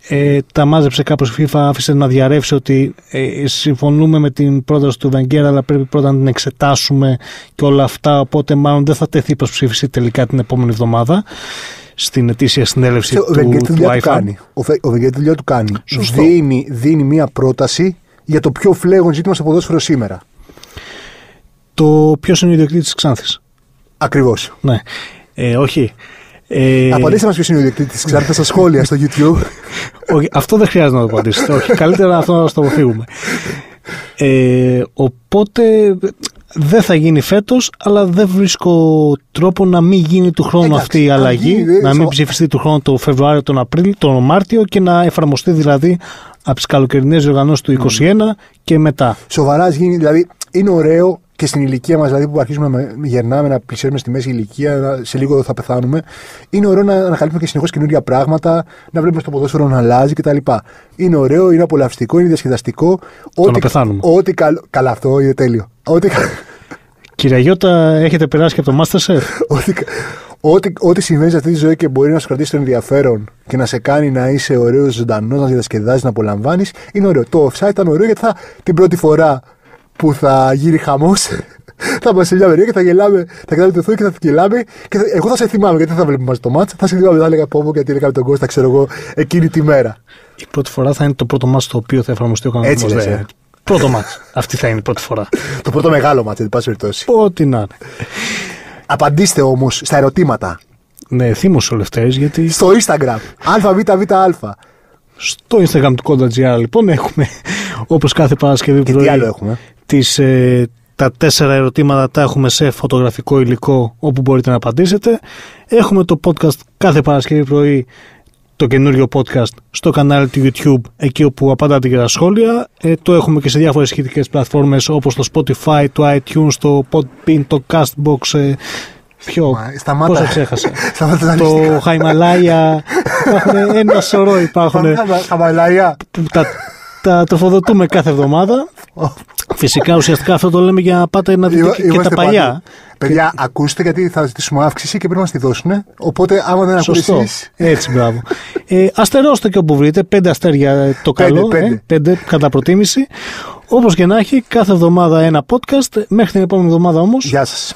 ε, τα μάζεψε κάπως η FIFA, άφησε να διαρρεύσει ότι ε, συμφωνούμε με την πρόταση του Βενγκέρ αλλά πρέπει πρώτα να την εξετάσουμε και όλα αυτά οπότε μάλλον δεν θα τεθεί προς ψήφιση τελικά την επόμενη εβδομάδα στην ετήσια συνέλευση του, του, του, του κάνει. Ο Βενγκέρ τη δουλειά του κάνει. Δίνει, δίνει μία πρόταση για το πιο φλέγον ζήτημα στο ποδόσφαιρο σήμερα το ποιος είναι ο ιδιοκτήτης της Ξάνθης. Ακριβώς. Ναι. Ε, όχι. Ε... Απαντήστε μας ποιος είναι ο ιδιοκτήτης της Ξάνθης στα σχόλια στο YouTube. όχι, αυτό δεν χρειάζεται να το απαντήσετε. όχι, καλύτερα αυτό να το αποφύγουμε. Ε, οπότε δεν θα γίνει φέτος, αλλά δεν βρίσκω τρόπο να μην γίνει του χρόνου Εντάξει, αυτή η αλλαγή, γίνει, να μην ψηφιστεί του χρόνου το Φεβρουάριο, τον Απρίλιο, τον Μάρτιο και να εφαρμοστεί δηλαδή από τις καλοκαιρινές διοργανώσεις του 2021 mm. και μετά. Σοβαρά γίνει, δηλαδή είναι ωραίο και στην ηλικία μας, δηλαδή που αρχίζουμε να γερνάμε, να πλησιάζουμε στη μέση ηλικία, σε λίγο θα πεθάνουμε, είναι ωραίο να ανακαλύπτουμε και συνεχώς καινούργια πράγματα, να βλέπουμε στο ποδόσφαιρο να αλλάζει κτλ. Είναι ωραίο, είναι απολαυστικό, είναι διασκεδαστικό. Το ό,τι, να πεθάνουμε. Ό,τι καλ... Καλά, αυτό είναι τέλειο. Ό,τι... Κύριε Γιώτα, έχετε περάσει και από το Masterchef; ό,τι, ό,τι, ό,τι συμβαίνει σε αυτή τη ζωή και μπορεί να σου κρατήσει το ενδιαφέρον και να σε κάνει να είσαι ωραίος, ζωντανός, να διασκεδάζεις, να απολαμβάνεις, είναι ωραίο. Το offside ήταν ωραίο γιατί θα την πρώτη φορά που θα γίνει χαμός. θα είμαστε σε μια μεριά και θα γελάμε, θα κοιτάμε το Θεό και θα γελάμε. Και θα, εγώ θα σε θυμάμαι γιατί δεν θα βλέπουμε μαζί το μάτσα. Θα σε θυμάμαι, θα έλεγα πω γιατί έλεγα τον Κώστα, ξέρω εγώ, εκείνη τη μέρα. Η πρώτη φορά θα είναι το πρώτο μάτσα το οποίο θα εφαρμοστεί ο κανονισμός. Έτσι, ε. Πρώτο μάτσα. Αυτή θα είναι η πρώτη φορά. το πρώτο μεγάλο μάτσα, εν πάση περιπτώσει. Ό,τι να είναι. Απαντήστε όμως στα ερωτήματα. Ναι, θύμωσε ο Λευτέρης γιατί. Στο Instagram. ΑΒΒΑ. Στο Instagram του Κόντα.gr λοιπόν έχουμε όπως κάθε Παρασκευή και πρωί. τι άλλο έχουμε; Τις, ε, τα τέσσερα ερωτήματα τα έχουμε σε φωτογραφικό υλικό όπου μπορείτε να απαντήσετε. Έχουμε το podcast κάθε Παρασκευή πρωί το καινούριο podcast στο κανάλι του YouTube εκεί όπου απαντάτε και τα σχόλια. Ε, το έχουμε και σε διάφορες σχετικές πλατφόρμες όπως το Spotify, το iTunes, το Podbean, το Castbox, ε, Ποιο, Σταμάτα. πόσο ξέχασα. το Χαϊμαλάια. Υπάρχουν ένα σωρό υπάρχουν. Χαϊμαλάια. Που τα, τα τροφοδοτούμε κάθε εβδομάδα. Φυσικά ουσιαστικά αυτό το λέμε για να πάτε να δείτε και, και τα παλιά. Παιδιά, ακούστε γιατί θα ζητήσουμε αύξηση και πρέπει να μας τη δώσουν. Οπότε, άμα δεν ακούτε Σωστό. εσείς, Έτσι, μπράβο. ε, αστερώστε και όπου βρείτε. Πέντε αστέρια το Πέντε, καλό. πέντε. Ε, πέντε κατά προτίμηση. Όπως και να έχει, κάθε εβδομάδα ένα podcast. Μέχρι την επόμενη εβδομάδα όμως. Γεια σας.